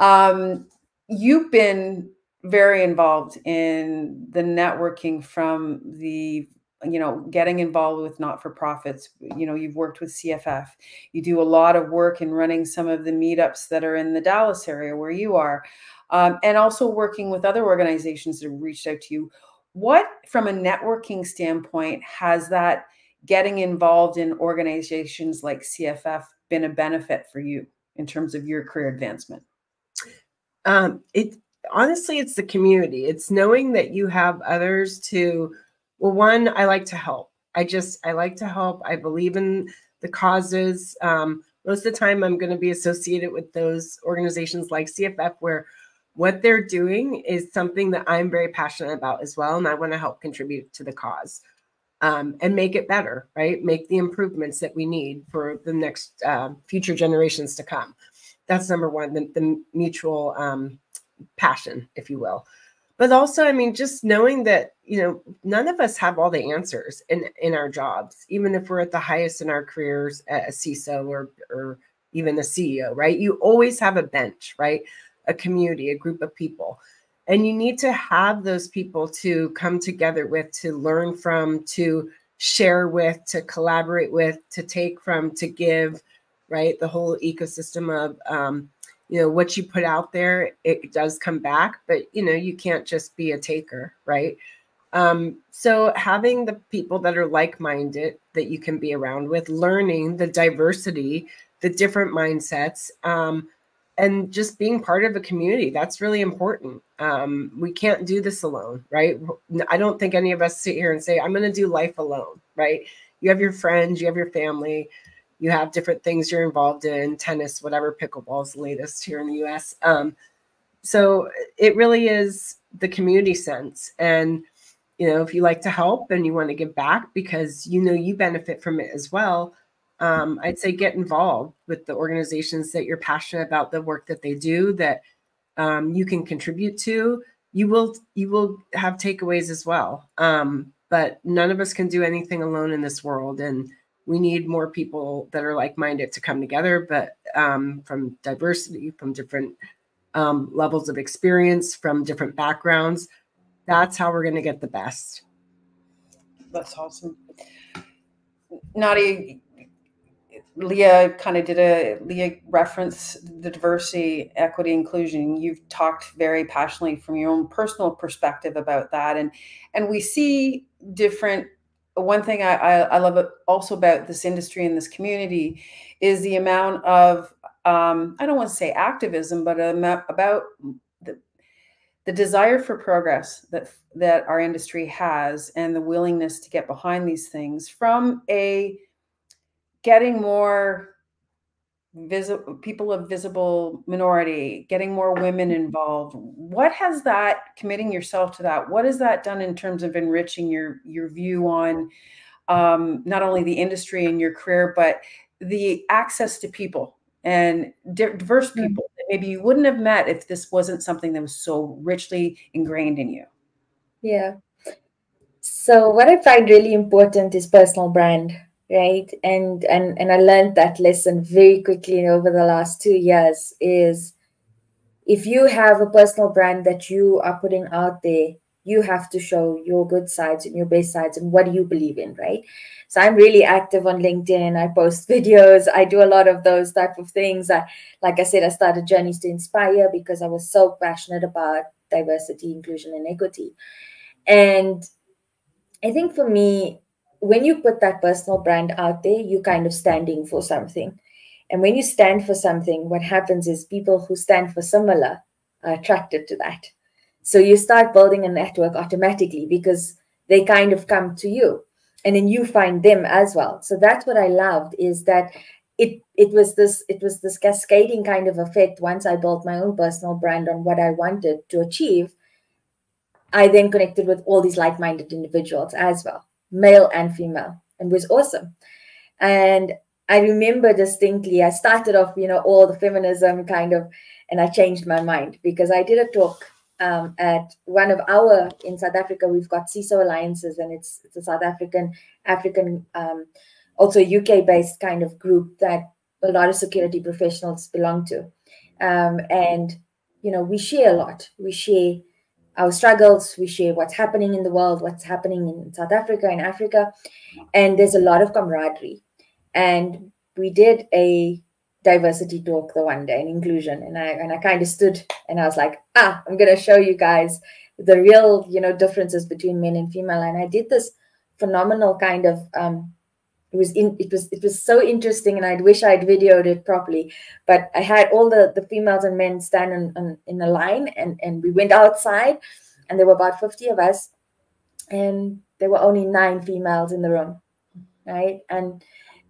Um, you've been very involved in the networking from the you know getting involved with not-for-profits. You know you've worked with cff you do a lot of work in running some of the meetups that are in the dallas area where you are um, and also working with other organizations that have reached out to you. What from a networking standpoint has that getting involved in organizations like cff been a benefit for you in terms of your career advancement? Um, it honestly it's the community. It's knowing that you have others to well one i like to help. I just i like to help. I believe in the causes. Um, most of the time i'm going to be associated with those organizations like cff where what they're doing is something that i'm very passionate about as well and i want to help contribute to the cause um, and make it better right? Make the improvements that we need for the next uh, future generations to come. That's number one the, the mutual um, passion if you will. But also i mean just knowing that you know none of us have all the answers in in our jobs even if we're at the highest in our careers at a ciso or or even a ceo right? You always have a bench right? A community a group of people and you need to have those people to come together with to learn from to share with to collaborate with to take from to give right? The whole ecosystem of um, you know what you put out there it does come back but you know you can't just be a taker right? Um, so having the people that are like-minded that you can be around with learning the diversity the different mindsets um, and just being part of a community that's really important. Um, we can't do this alone right? I don't think any of us sit here and say i'm going to do life alone right? You have your friends you have your family you have different things you're involved in tennis whatever pickleball's latest here in the us um, so it really is the community sense. And you know if you like to help and you want to give back because you know you benefit from it as well um, i'd say get involved with the organizations that you're passionate about the work that they do that um, you can contribute to. You will you will have takeaways as well um, but none of us can do anything alone in this world and we need more people that are like-minded to come together but um, from diversity from different um, levels of experience from different backgrounds that's how we're going to get the best. That's awesome. Nadia leah kind of did a leah reference the diversity equity inclusion. You've talked very passionately from your own personal perspective about that and and we see different one thing I, I, I love also about this industry and this community is the amount of um, I don't want to say activism, but about the, the desire for progress that that our industry has and the willingness to get behind these things from a getting more visible people of visible minority getting more women involved. What has that committing yourself to that what has that done in terms of enriching your your view on um, not only the industry and your career but the access to people and diverse mm. people that maybe you wouldn't have met if this wasn't something that was so richly ingrained in you? Yeah. So what i find really important is personal brand right? And and and i learned that lesson very quickly over the last two years is if you have a personal brand that you are putting out there you have to show your good sides and your best sides and what do you believe in right? So i'm really active on linkedin and i post videos. I do a lot of those type of things. I, like i said i started journeys to inspire because i was so passionate about diversity inclusion and equity. And i think for me when you put that personal brand out there, you're kind of standing for something. And when you stand for something, what happens is people who stand for similar are attracted to that. So you start building a network automatically because they kind of come to you and then you find them as well. So that's what I loved is that it it was this it was this cascading kind of effect once I built my own personal brand on what I wanted to achieve. I then connected with all these like-minded individuals as well male and female, and was awesome. And I remember distinctly, I started off, you know, all the feminism kind of, and I changed my mind because I did a talk um, at one of our in South Africa. We've got CISO alliances, and it's it's a South African, African, um, also UK based kind of group that a lot of security professionals belong to. Um, and you know, we share a lot. We share our struggles, we share what's happening in the world, what's happening in South Africa, in Africa, and there's a lot of camaraderie. And we did a diversity talk the one day and inclusion, and I and I kind of stood and I was like, ah, I'm gonna show you guys the real, you know, differences between men and female. And I did this phenomenal kind of um, it was in it was it was so interesting and i wish i'd videoed it properly. But i had all the the females and men stand in, a line and and we went outside and there were about 50 of us and there were only nine females in the room right? And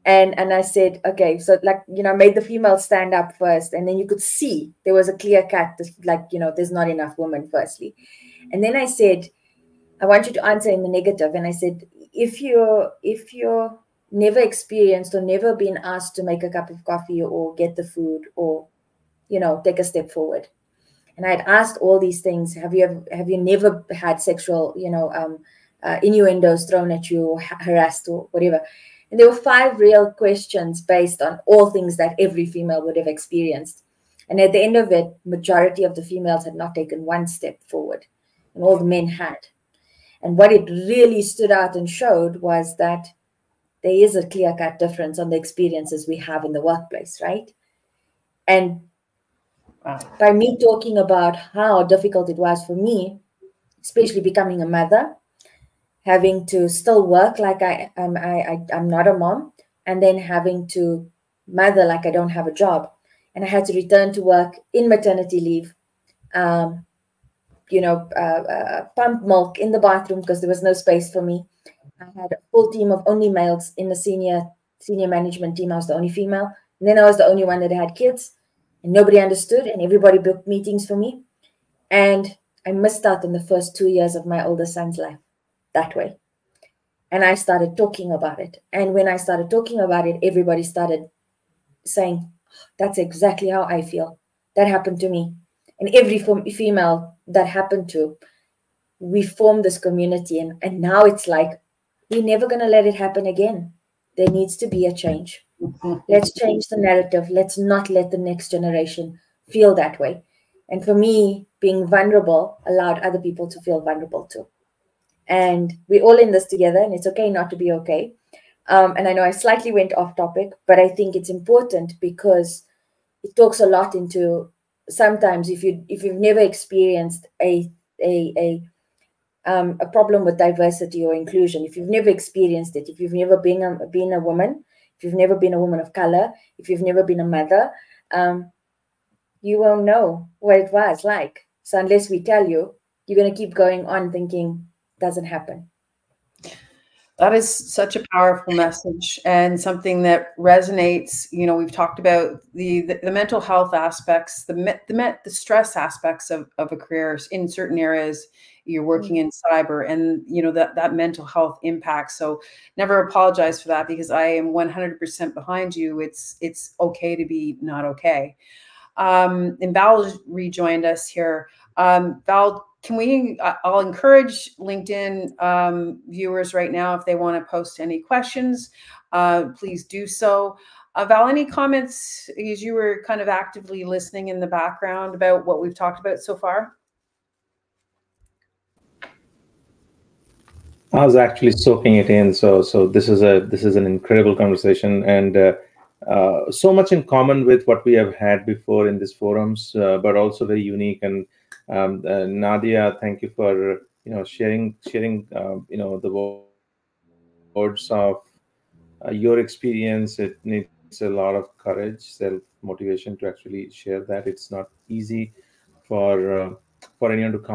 and and i said okay so like you know made the females stand up first and then you could see there was a clear cut like you know there's not enough women firstly. And then i said i want you to answer in the negative and i said if you're if you're never experienced or never been asked to make a cup of coffee or get the food or you know take a step forward. And i had asked all these things have you ever, have you never had sexual you know um, uh, innuendos thrown at you or harassed or whatever? And there were five real questions based on all things that every female would have experienced. And at the end of it majority of the females had not taken one step forward and all the men had. And what it really stood out and showed was that there is a clear cut difference on the experiences we have in the workplace, right? And wow. by me talking about how difficult it was for me, especially becoming a mother, having to still work like I am, I, I, I'm not a mom, and then having to mother like I don't have a job. And I had to return to work in maternity leave, um, you know, uh, uh, pump milk in the bathroom because there was no space for me I had a full team of only males in the senior senior management team. I was the only female. And then I was the only one that had kids. And nobody understood, and everybody booked meetings for me. And I missed out on the first two years of my older son's life that way. And I started talking about it. And when I started talking about it, everybody started saying, That's exactly how I feel. That happened to me. And every female that happened to, we formed this community. And, and now it's like we're never going to let it happen again. There needs to be a change. Let's change the narrative. Let's not let the next generation feel that way. And for me, being vulnerable allowed other people to feel vulnerable too. And we're all in this together, and it's okay not to be okay. Um, and I know I slightly went off topic, but I think it's important because it talks a lot into sometimes if you if you've never experienced a a, a um, a problem with diversity or inclusion, if you've never experienced it, if you've never been a, been a woman, if you've never been a woman of color, if you've never been a mother, um, you won't know what it was like. So unless we tell you, you're going to keep going on thinking doesn't happen. That is such a powerful message and something that resonates. You know, we've talked about the the, the mental health aspects, the the the stress aspects of, of a career in certain areas you're mm. working in cyber and you know that that mental health impact so never apologize for that because i am 100% behind you it's it's okay to be not okay um and val rejoined us here um val can we i'll encourage linkedin um, viewers right now if they want to post any questions uh, please do so uh, val any comments as you were kind of actively listening in the background about what we've talked about so far I was actually soaking it in. So, so this is a this is an incredible conversation, and uh, uh, so much in common with what we have had before in these forums, uh, but also very unique. And um, uh, Nadia, thank you for you know sharing sharing um, you know the words of uh, your experience. It needs a lot of courage, self motivation to actually share that. It's not easy for uh, for anyone to come up and and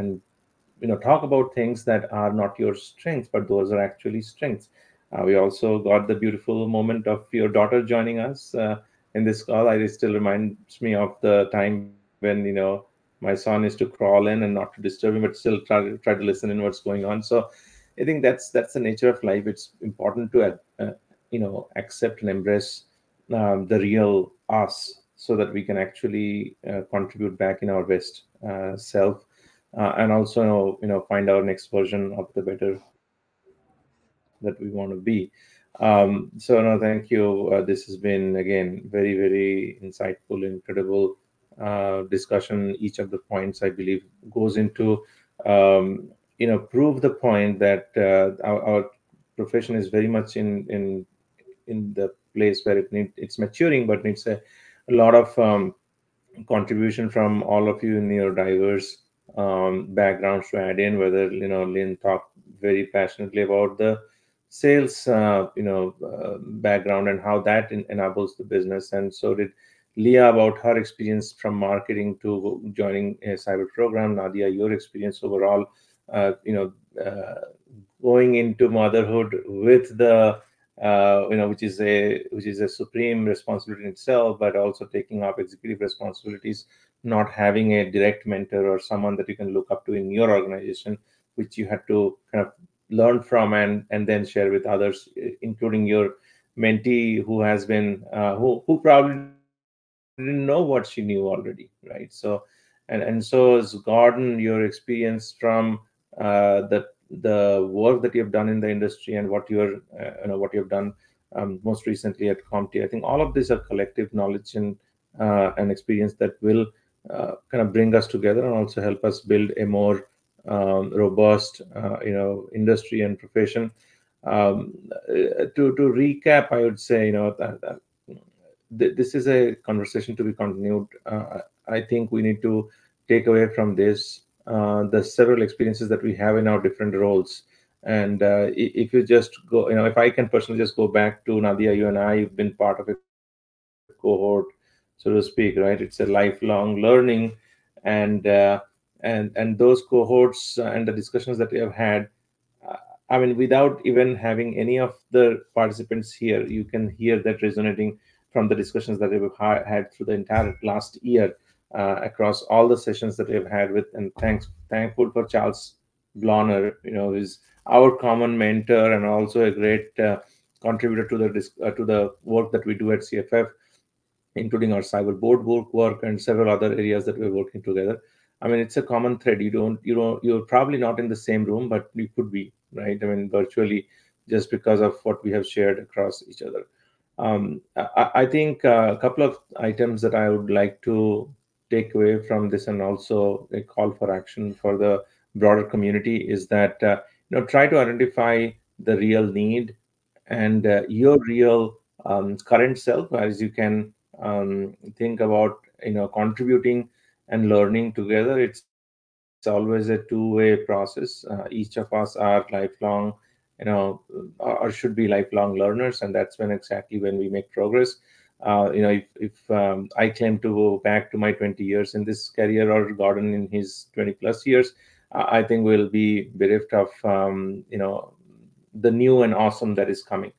you know talk about things that are not your strengths but those are actually strengths uh, we also got the beautiful moment of your daughter joining us uh, in this call it still reminds me of the time when you know my son is to crawl in and not to disturb him but still try to try to listen in what's going on. So i think that's that's the nature of life. It's important to uh, you know accept and embrace um, the real us so that we can actually uh, contribute back in our best uh, self uh, and also you know find our next version of the better that we want to be. Um, so no thank you. Uh, this has been again very very insightful incredible discussion, each of the points I believe goes into um, you know prove the point that uh, our, our, profession is very much in in in the place where it need, it's maturing, but needs a, a lot of um, contribution from all of you in your diverse um, backgrounds to add in. Whether you know Lynn talked very passionately about the sales, uh, you know, uh, background and how that in, enables the business, and so did Leah about her experience from marketing to joining a cyber program. Nadia, your experience overall, uh, you know, uh, going into motherhood with the uh, you know, which is a which is a supreme responsibility in itself, but also taking up executive responsibilities, not having a direct mentor or someone that you can look up to in your organization, which you had to kind of learn from and and then share with others, including your mentee who has been uh, who who probably didn't know what she knew already, right? So, and and so as Gordon, your experience from uh, the the work that you have done in the industry and what you're uh, you know what you've done um, most recently at CompTIA, I think all of these are collective knowledge and uh, and experience that will uh, kind of bring us together and also help us build a more um, robust uh, you know industry and profession. Um, uh, to to recap, I would say you know that, that th- this is a conversation to be continued. Uh, I think we need to take away from this uh, the several experiences that we have in our different roles. And uh, if you just go, you know, if I can personally just go back to Nadia, you and I you've been part of a cohort, so to speak, right? It's a lifelong learning, and uh, and and those cohorts and the discussions that we have had uh, I mean, without even having any of the participants here, you can hear that resonating from the discussions that we've had through the entire last year uh, across all the sessions that we've had with. And thanks, thankful for Charles Blauner, you know, is our common mentor and also a great uh, contributor to the uh, to the work that we do at CFF, including our cyber board work, work and several other areas that we're working together. I mean, it's a common thread. You don't, you know, you're probably not in the same room, but you could be, right? I mean, virtually, just because of what we have shared across each other. Um, I, I, think uh, a couple of items that I would like to take away from this, and also a call for action for the broader community, is that uh, you know try to identify the real need and uh, your real um, current self, as you can um, think about you know contributing and learning together. It's it's always a two-way process. Uh, each of us are lifelong you know, or should be lifelong learners, and that's when exactly when we make progress. Uh, you know, if, if um, I claim to go back to my 20 years in this career, or Gordon in his 20 plus years, I think we'll be bereft of um, you know the new and awesome that is coming.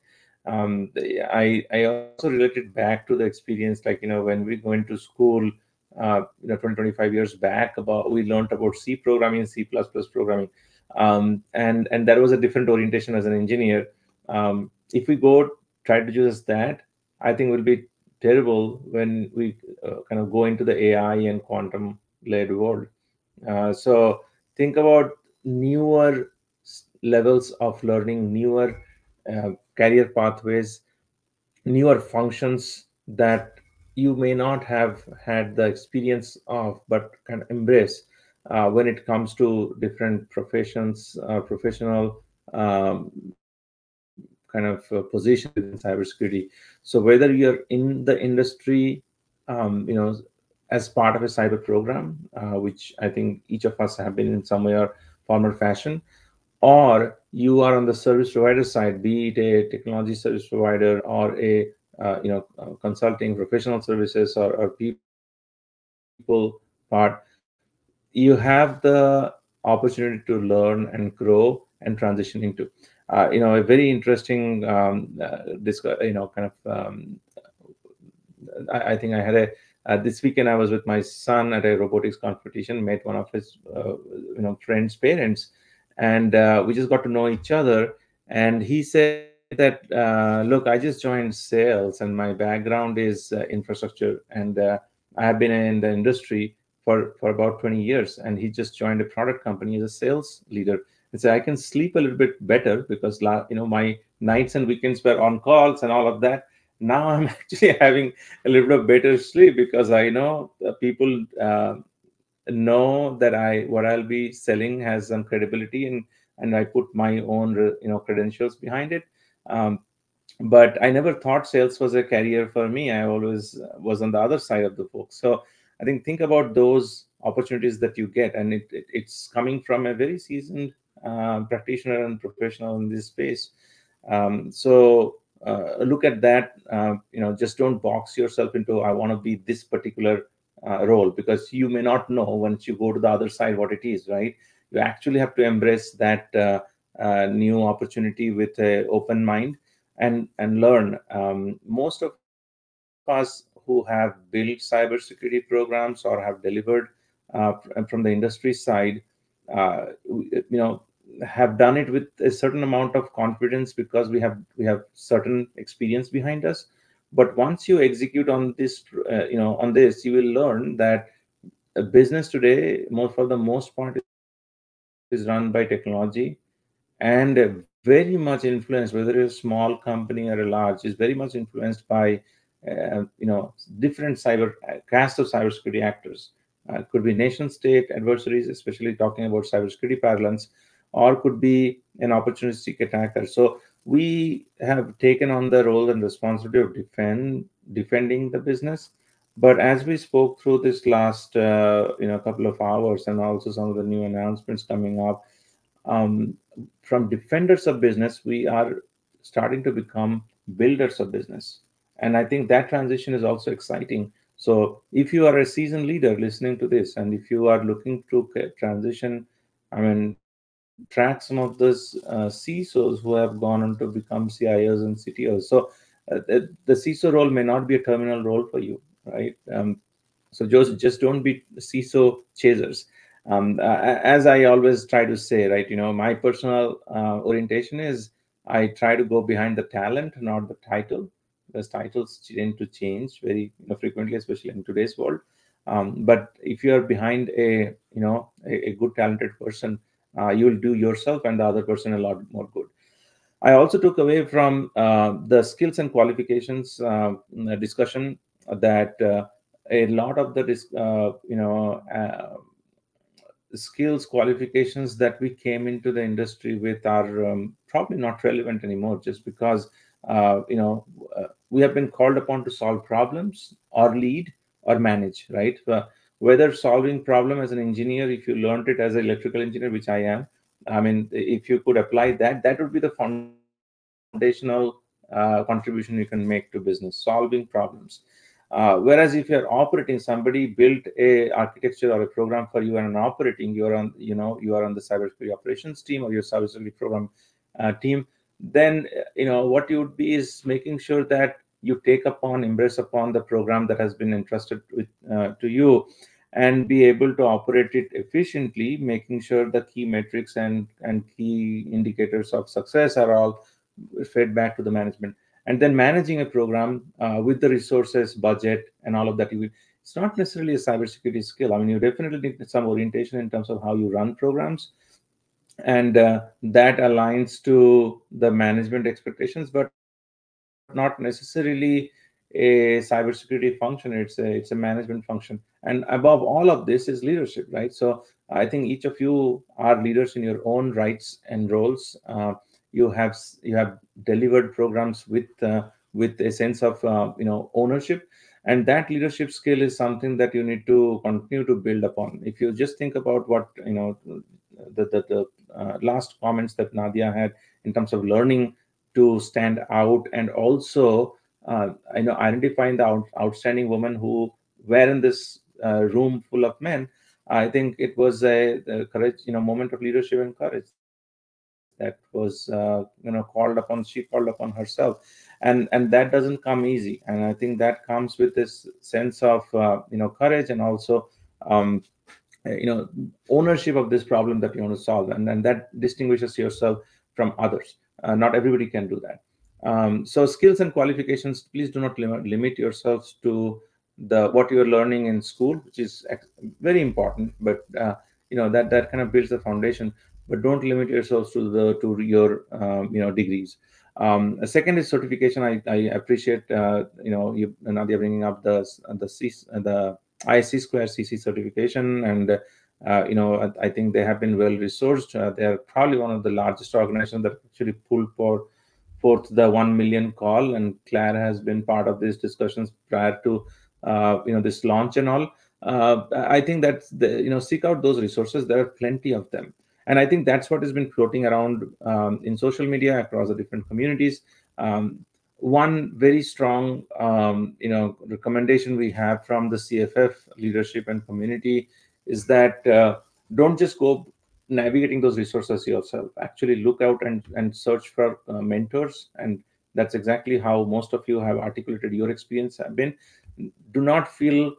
Um, I I also related back to the experience, like you know, when we go into school. Uh, you know, 20, 25 years back, about we learned about C programming, C++ programming um, and and that was a different orientation as an engineer. Um, if we go try to use that, I think will be terrible when we uh, kind of go into the AI and quantum led world. Uh, so think about newer levels of learning, newer uh, career pathways, newer functions that you may not have had the experience of, but can embrace uh, when it comes to different professions, uh, professional um, kind of uh, position in cybersecurity. So whether you're in the industry, um, you know, as part of a cyber program, uh, which I think each of us have been in some way or form or fashion, or you are on the service provider side, be it a technology service provider or a uh, you know uh, consulting professional services or, or people part you have the opportunity to learn and grow and transition into uh, you know a very interesting um, uh, you know kind of um, I, I, think i had a uh, this weekend i was with my son at a robotics competition met one of his uh, you know friends parents and uh, we just got to know each other. And he said that uh, look i just joined sales and my background is infrastructure and i have been in the industry for, for about 20 years and he just joined a product company as a sales leader and so i can sleep a little bit better because you know my nights and weekends were on calls and all of that now I'm actually having a little bit of better sleep because I know people uh, know that I what I'll be selling has some credibility and and I put my own you know credentials behind it. Um, but I never thought sales was a career for me. I always was on the other side of the book. So I think think about those opportunities that you get, and it, it it's coming from a very seasoned uh, practitioner and professional in this space. Um, so uh, look at that. Uh, you know, just don't box yourself into I want to be this particular uh, role because you may not know once you go to the other side what it is. Right? You actually have to embrace that uh, uh, new opportunity with an open mind and and learn. Um, most of us who have built cybersecurity programs or have delivered uh, from the industry side, you know, have done it with a certain amount of confidence because we have we have certain experience behind us. But once you execute on this uh, you know on this you will learn that a business today more for the most part is run by technology. And very much influenced whether it's a small company or a large is very much influenced by uh, you know different cyber uh, cast of cybersecurity actors uh, could be nation state adversaries especially talking about cybersecurity parlance or could be an opportunistic attacker. So we have taken on the role and responsibility of defend defending the business. But as we spoke through this last uh, you know couple of hours, and also some of the new announcements coming up, um, from defenders of business, we are starting to become builders of business, and I think that transition is also exciting. So if you are a seasoned leader listening to this, and if you are looking to transition, I mean, track some of those uh, CISOs who have gone on to become CIOs and CTOs. So uh, the, the CISO role may not be a terminal role for you, right? Um, so just just don't be CISO chasers. Um, uh, as I always try to say, right? You know, my personal uh, orientation is I try to go behind the talent, not the title, because titles tend to change very you know, frequently, especially in today's world. Um, but if you are behind a you know a, a good talented person, uh, you will do yourself and the other person a lot more good. I also took away from uh, the skills and qualifications uh, discussion that uh, a lot of the uh, you know uh, skills qualifications that we came into the industry with are um, probably not relevant anymore, just because you know we have been called upon to solve problems or lead or manage, right? whether solving problem as an engineer if you learned it as an electrical engineer which i am i mean if you could apply that that would be the foundational uh, contribution you can make to business solving problems uh, whereas if you're operating somebody built a architecture or a program for you and operating you're on you know you are on the cybersecurity operations team or your cybersecurity program uh, team then you know what you would be is making sure that you take upon, embrace upon the program that has been entrusted with, uh, to you and be able to operate it efficiently, making sure the key metrics and, and key indicators of success are all fed back to the management. And then managing a program uh, with the resources, budget, and all of that. It's not necessarily a cybersecurity skill. I mean, you definitely need some orientation in terms of how you run programs. And uh, that aligns to the management expectations, but not necessarily a cybersecurity function. It's a it's a management function. And above all of this is leadership, right? So I think each of you are leaders in your own rights and roles. Uh, you have you have delivered programs with uh, with a sense of uh, you know ownership and that leadership skill is something that you need to continue to build upon if you just think about what you know the the, the uh, last comments that nadia had in terms of learning to stand out and also uh, I know identifying the out, outstanding women who were in this uh, room full of men. I think it was a, a, courage, you know, moment of leadership and courage that was, uh, you know, called upon. She called upon herself, and and that doesn't come easy. And I think that comes with this sense of, uh, you know, courage and also, um, you know, ownership of this problem that you want to solve, and then that distinguishes yourself from others. Uh, not everybody can do that. Um, so skills and qualifications, please do not limit, limit yourselves to the what you're learning in school, which is very important. But uh, you know that that kind of builds the foundation. But don't limit yourselves to the to your um, you know degrees. Um, second is certification. I, I appreciate uh, you know you Nadia bringing up the the the ISC square CC certification, and uh, you know I, I, think they have been well resourced. Uh, they are probably one of the largest organizations that actually pulled for forth the one million call, and Claire has been part of these discussions prior to uh, you know this launch and all. Uh, I think that the, you know seek out those resources. There are plenty of them and i think that's what has been floating around um, in social media across the different communities um, one very strong um, you know recommendation we have from the cff leadership and community is that uh, don't just go navigating those resources yourself. Actually look out and, and search for uh, mentors and that's exactly how most of you have articulated your experience have been. Do not feel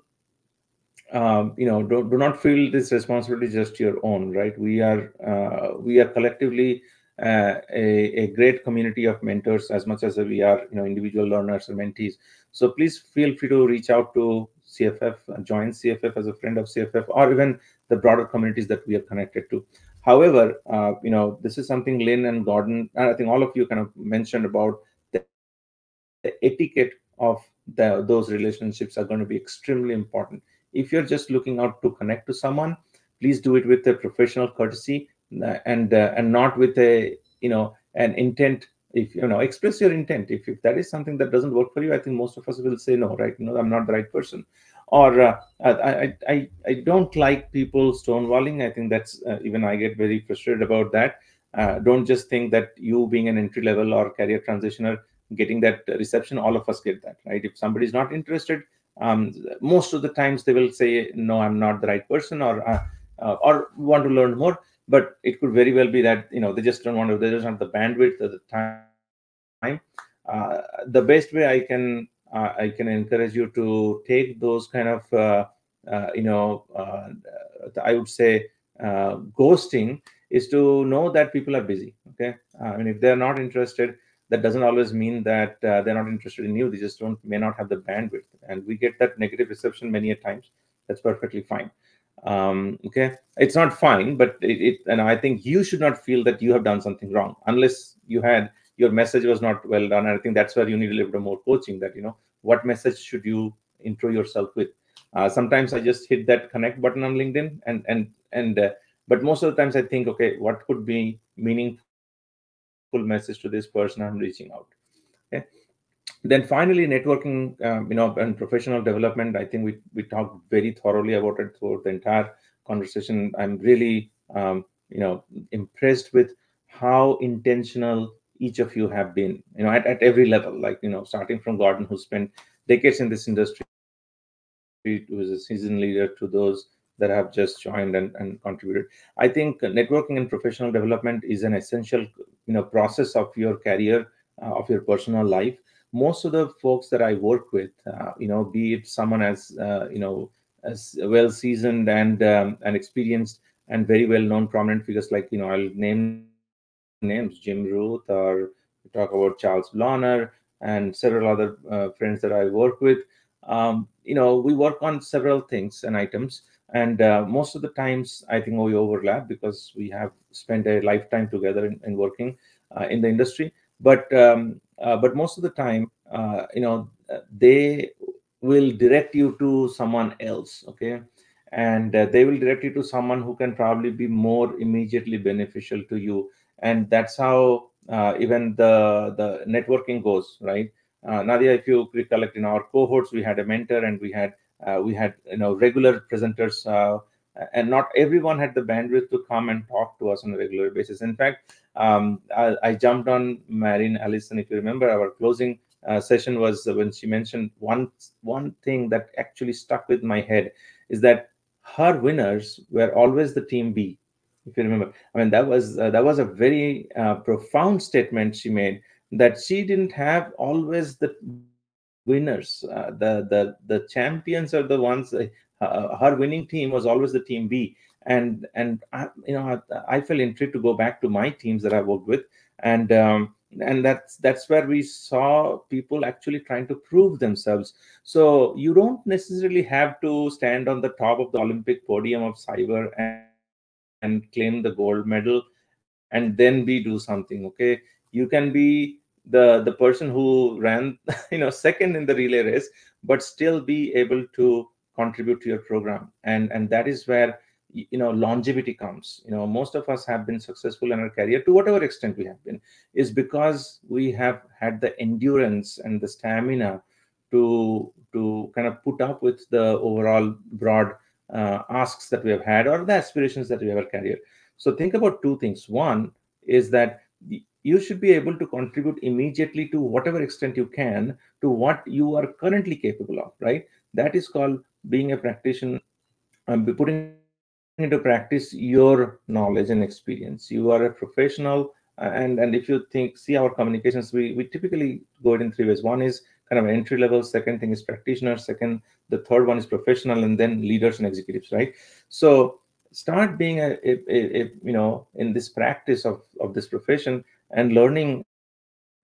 um, you know do, do not feel this responsibility just your own right? We are uh, we are collectively a, a great community of mentors as much as we are you know individual learners and mentees. So please feel free to reach out to cff uh, join cff as a friend of cff or even the broader communities that we are connected to. However uh, you know this is something lynn and gordon and i think all of you kind of mentioned about the, the etiquette of the, those relationships are going to be extremely important. If you're just looking out to connect to someone please do it with a professional courtesy. uh, and uh, and not with a you know an intent. If you know express your intent. If, if that is something that doesn't work for you i think most of us will say no right? Know i'm not the right person. Or uh, I, I i don't like people stonewalling. I think that's uh, even i get very frustrated about that. Uh, don't just think that you being an entry level or career transitioner getting that reception all of us get that right? If somebody is not interested um, most of the times they will say no i'm not the right person or uh, uh, or want to learn more but it could very well be that you know they just don't want to they just have the bandwidth at the time. Uh, the best way i can uh, i can encourage you to take those kind of uh, uh, you know i would say ghosting is to know that people are busy okay? I mean if they're not interested that doesn't always mean that uh, they're not interested in you. They just don't may not have the bandwidth. And we get that negative reception many a times. That's perfectly fine um, okay? It's not fine but it, it, and i think you should not feel that you have done something wrong unless you had your message was not well done and i think that's where you need a little bit more coaching that you know what message should you intro yourself with? Uh, sometimes i just hit that connect button on linkedin and and and uh, but most of the times i think okay what could be meaningful message to this person i'm reaching out okay then finally networking um, you know and professional development i think we we talked very thoroughly about it throughout the entire conversation i'm really um, you know impressed with how intentional each of you have been you know at, at every level like you know starting from gordon who spent decades in this industry who was a seasoned leader to those that have just joined and, and contributed. I think networking and professional development is an essential you know process of your career, uh, of your personal life. Most of the folks that I work with, uh, you know, be it someone as uh, you know as well seasoned and um, and experienced and very well known prominent figures like you know I'll name names Jim Routh or talk about Charles Blauner and several other uh, friends that I work with. Um, you know, we work on several things and items and uh, most of the times i think we overlap because we have spent a lifetime together in, in working uh, in the industry but um, uh, but most of the time uh, you know they will direct you to someone else okay? And uh, they will direct you to someone who can probably be more immediately beneficial to you. And that's how uh, even the the networking goes right? Nadia if you recollect in our cohorts we had a mentor and we had uh, we had you know regular presenters, uh, and not everyone had the bandwidth to come and talk to us on a regular basis. In fact, um, I, I, jumped on Marene Allison. If you remember, our closing uh, session was when she mentioned one one thing that actually stuck with my head is that her winners were always the team B. If you remember, I mean that was uh, that was a very uh, profound statement she made that she didn't have always the winners. Uh, the the the champions are the ones. Uh, her winning team was always the team B, and and I, you know I, I felt intrigued to go back to my teams that I worked with, and um, and that's that's where we saw people actually trying to prove themselves. So you don't necessarily have to stand on the top of the Olympic podium of cyber and and claim the gold medal, and then be do something. Okay, you can be the the person who ran you know second in the relay race but still be able to contribute to your program and and that is where you know longevity comes. You know most of us have been successful in our career to whatever extent we have been. Is because we have had the endurance and the stamina to to kind of put up with the overall broad uh, asks that we have had or the aspirations that we have our career so think about two things. One is that you should be able to contribute immediately to whatever extent you can to what you are currently capable of right? That is called being a practitioner um, putting into practice your knowledge and experience. You are a professional uh, and and if you think see our communications we we typically go it in three ways. One is kind of entry level second thing is practitioner second the third one is professional and then leaders and executives right? So start being a, a, a, a you know in this practice of of this profession and learning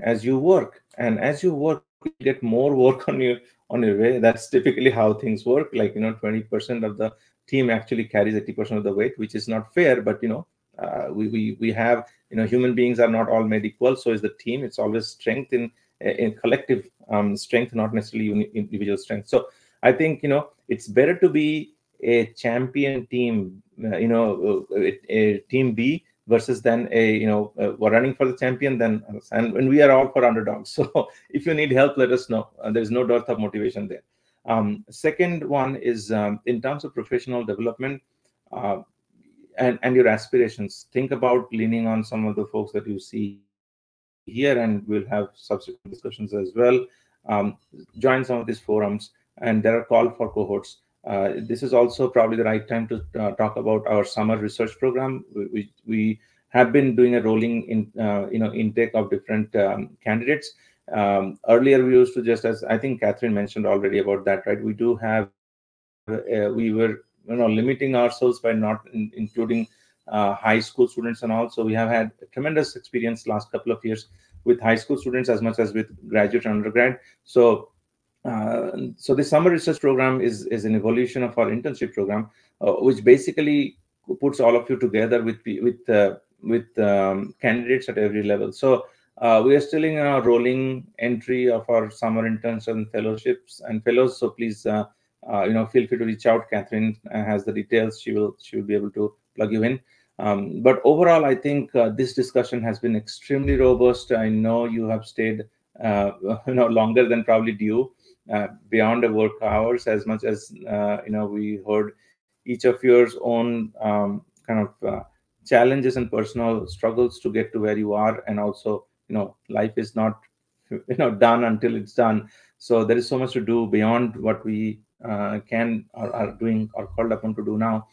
as you work. And as you work you get more work on your on your way. That's typically how things work like you know 20% of the team actually carries 80% of the weight which is not fair but you know uh, we, we we have you know human beings are not all made equal so is the team. It's always strength in in collective um, strength not necessarily individual strength. So i think you know it's better to be a champion team uh, you know uh, a, a team b versus then a you know uh, we're running for the champion then and, and we are all for underdogs. So if you need help let us know. Uh, there's no dearth of motivation there um, second one is um, in terms of professional development uh, and, and your aspirations. Think about leaning on some of the folks that you see here, and we'll have subsequent discussions as well. Um, join some of these forums, and there are call for cohorts. Uh, this is also probably the right time to uh, talk about our summer research program. We, we, we have been doing a rolling in uh, you know intake of different um, candidates um, earlier, we used to just, as I think Catherine mentioned already about that, right? We do have, uh, we were, you know, limiting ourselves by not in, including uh, high school students and all. So we have had tremendous experience last couple of years with high school students as much as with graduate and undergrad. So, uh, so the summer research program is is an evolution of our internship program, uh, which basically puts all of you together with with uh, with um, candidates at every level. So uh, we are still in a rolling entry of our summer interns and fellowships and fellows. So please, uh, uh, you know, feel free to reach out. Catherine uh, has the details. She will she will be able to plug you in. Um, but overall, I think uh, this discussion has been extremely robust. I know you have stayed, uh, you know, longer than probably due, beyond the work hours. As much as you know, we heard each of yours own um, kind of challenges and personal struggles to get to where you are, and also you know life is not you know done until it's done. So there is so much to do beyond what we uh, can or are doing or called upon to do now.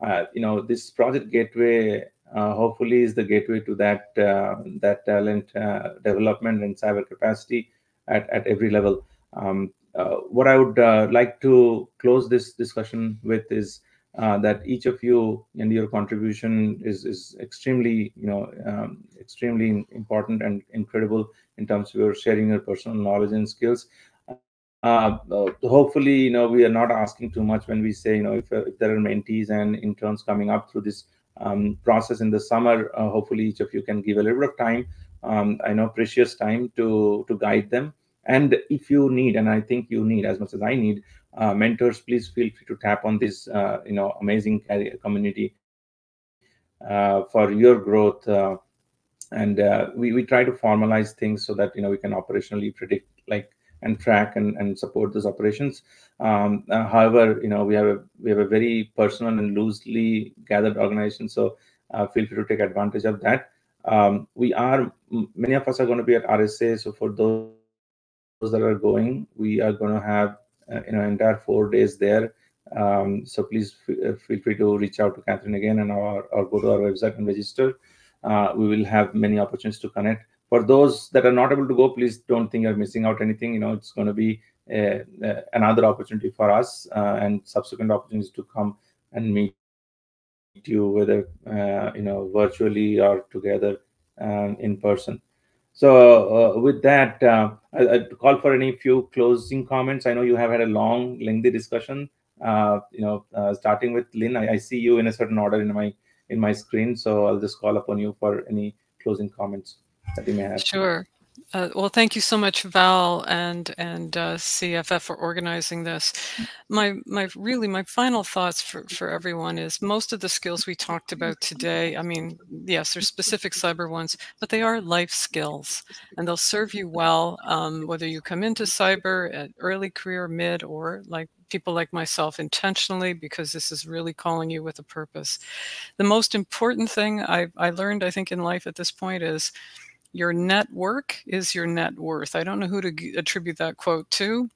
Uh, you know this project gateway uh, hopefully is the gateway to that uh, that talent uh, development and cyber capacity at, at every level. Um, uh, what i would like to close this discussion with is uh, that each of you and your contribution is is extremely you know um, extremely important and incredible in terms of your sharing your personal knowledge and skills. Uh, uh, hopefully you know we are not asking too much when we say you know if, uh, if there are mentees and interns coming up through this um, process in the summer uh, hopefully each of you can give a little bit of time um, i know precious time to to guide them. And if you need and i think you need as much as i need uh, mentors, please feel free to tap on this, uh, you know, amazing community uh, for your growth. Uh, and uh, we, we try to formalize things so that, you know, we can operationally predict like and track and, and support those operations. Um, uh, however, you know, we have a we have a very personal and loosely gathered organization. So feel free to take advantage of that. Um, we are many of us are going to be at RSA. So for those that are going, we are going to have you know entire four days there. Um, so please uh, feel free to reach out to Catherine again and our, or go to our website and register. Uh, we will have many opportunities to connect. For those that are not able to go, please don't think you're missing out anything. You know, it's going to be a, a, another opportunity for us uh, and subsequent opportunities to come and meet you, whether uh, you know virtually or together um, in person. So uh, with that, uh, I, I call for any few closing comments. I know you have had a long, lengthy discussion. Uh, you know, uh, starting with Lynn, I, I, see you in a certain order in my in my screen, so I'll just call upon you for any closing comments that you may have. Sure. Uh, well, thank you so much, Val and and uh, CFF for organizing this. My my really my final thoughts for for everyone is most of the skills we talked about today. I mean, yes, there's specific cyber ones, but they are life skills, and they'll serve you well um, whether you come into cyber at early career, mid, or like people like myself intentionally because this is really calling you with a purpose. The most important thing I I learned I think in life at this point is your network is your net worth. I don't know who to attribute that quote to,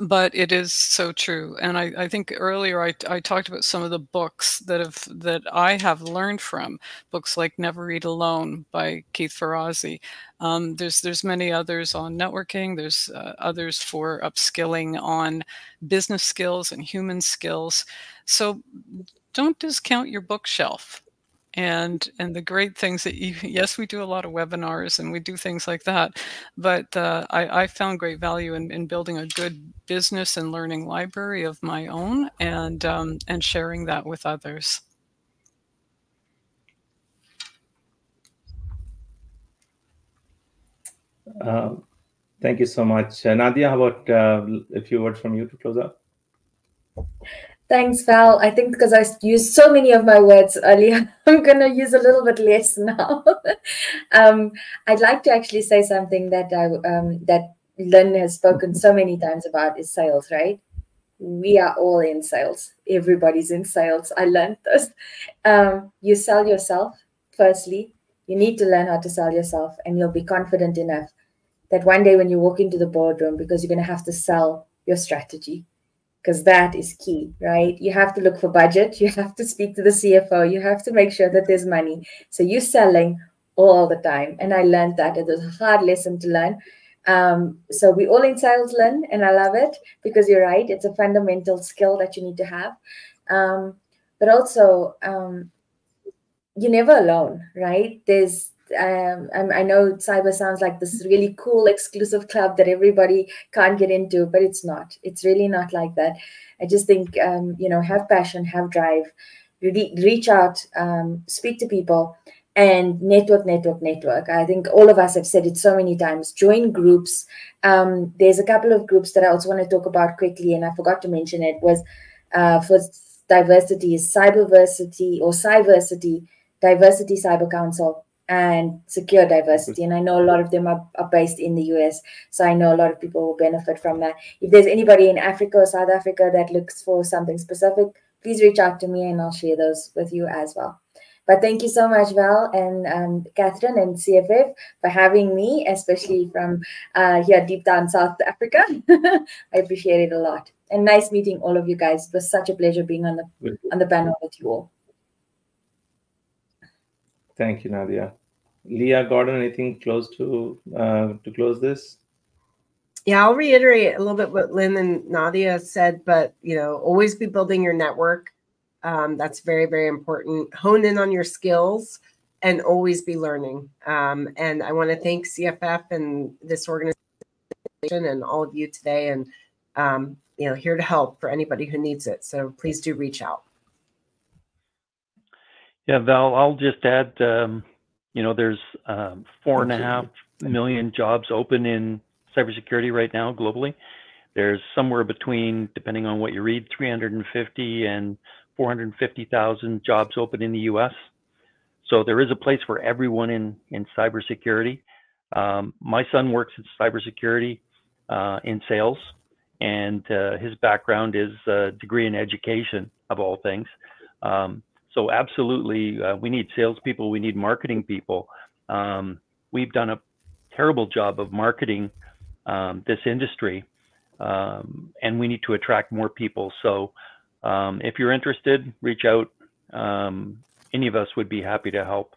but it is so true. And I, I think earlier I, I, talked about some of the books that have that I have learned from books like Never Eat Alone by Keith Ferrazzi. Um, there's there's many others on networking. There's uh, others for upskilling on business skills and human skills. So don't discount your bookshelf and and the great things that you yes we do a lot of webinars and we do things like that but uh, I, I, found great value in, in, building a good business and learning library of my own and um, and sharing that with others. Uh, thank you so much. Uh, nadia how about uh, a few words from you to close up Thanks, Val. I think because I used so many of my words earlier, I'm going to use a little bit less now. um, I'd like to actually say something that I, um, that Lynn has spoken so many times about is sales, right? We are all in sales. Everybody's in sales. I learned this. Um, you sell yourself, firstly. You need to learn how to sell yourself, and you'll be confident enough that one day when you walk into the boardroom, because you're going to have to sell your strategy, because that is key, right? You have to look for budget, you have to speak to the CFO, you have to make sure that there's money. So you're selling all the time. And I learned that. It was a hard lesson to learn. Um, so we all in sales learn, and I love it because you're right. It's a fundamental skill that you need to have. Um, but also, um, you're never alone, right? There's um, I know cyber sounds like this really cool exclusive club that everybody can't get into, but it's not. It's really not like that. I just think, um, you know, have passion, have drive, really reach out, um, speak to people, and network, network, network. I think all of us have said it so many times. Join groups. Um, there's a couple of groups that I also want to talk about quickly, and I forgot to mention it was uh, for diversity is cyberversity or cyversity, diversity cyber council and secure diversity. And I know a lot of them are, are based in the US. So I know a lot of people will benefit from that. If there's anybody in Africa or South Africa that looks for something specific, please reach out to me and I'll share those with you as well. But thank you so much, Val and um, Catherine and CFF for having me, especially from uh, here deep down South Africa. I appreciate it a lot. And nice meeting all of you guys. It was such a pleasure being on the on the panel with you all. Thank you, Nadia. Leah Gordon, anything close to uh, to close this? Yeah, I'll reiterate a little bit what Lynn and Nadia said, but you know, always be building your network. Um, that's very, very important. Hone in on your skills and always be learning. Um, and I want to thank CFF and this organization and all of you today, and um, you know, here to help for anybody who needs it. So please do reach out. Yeah, Val, I'll just add, um, you know, there's um, four and a half million jobs open in cybersecurity right now globally. There's somewhere between, depending on what you read, 350 and 450,000 jobs open in the U.S. So there is a place for everyone in in cybersecurity. Um, my son works in cybersecurity uh, in sales, and uh, his background is a degree in education of all things. Um, so absolutely, uh, we need salespeople. We need marketing people. Um, we've done a terrible job of marketing um, this industry, um, and we need to attract more people. So um, if you're interested, reach out. Um, any of us would be happy to help.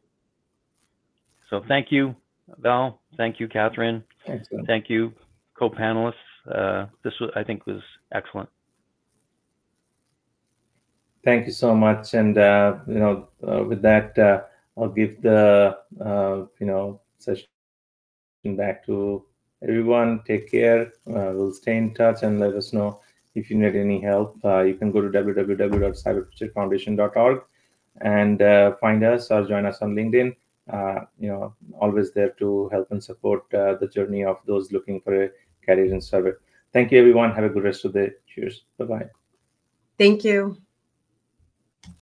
So thank you, Val. Thank you, Catherine. Excellent. Thank you, co-panelists. Uh, this was, I think, was excellent. Thank you so much. And, uh, you know, uh, with that, uh, I'll give the, uh, you know, session back to everyone. Take care. Uh, we'll stay in touch and let us know if you need any help. Uh, you can go to www.cyberfuturefoundation.org and find us or join us on LinkedIn. you know, always there to help and support the journey of those looking for a career in cyber. Thank you, everyone. Have a good rest of the day. Cheers. Bye bye. Thank you.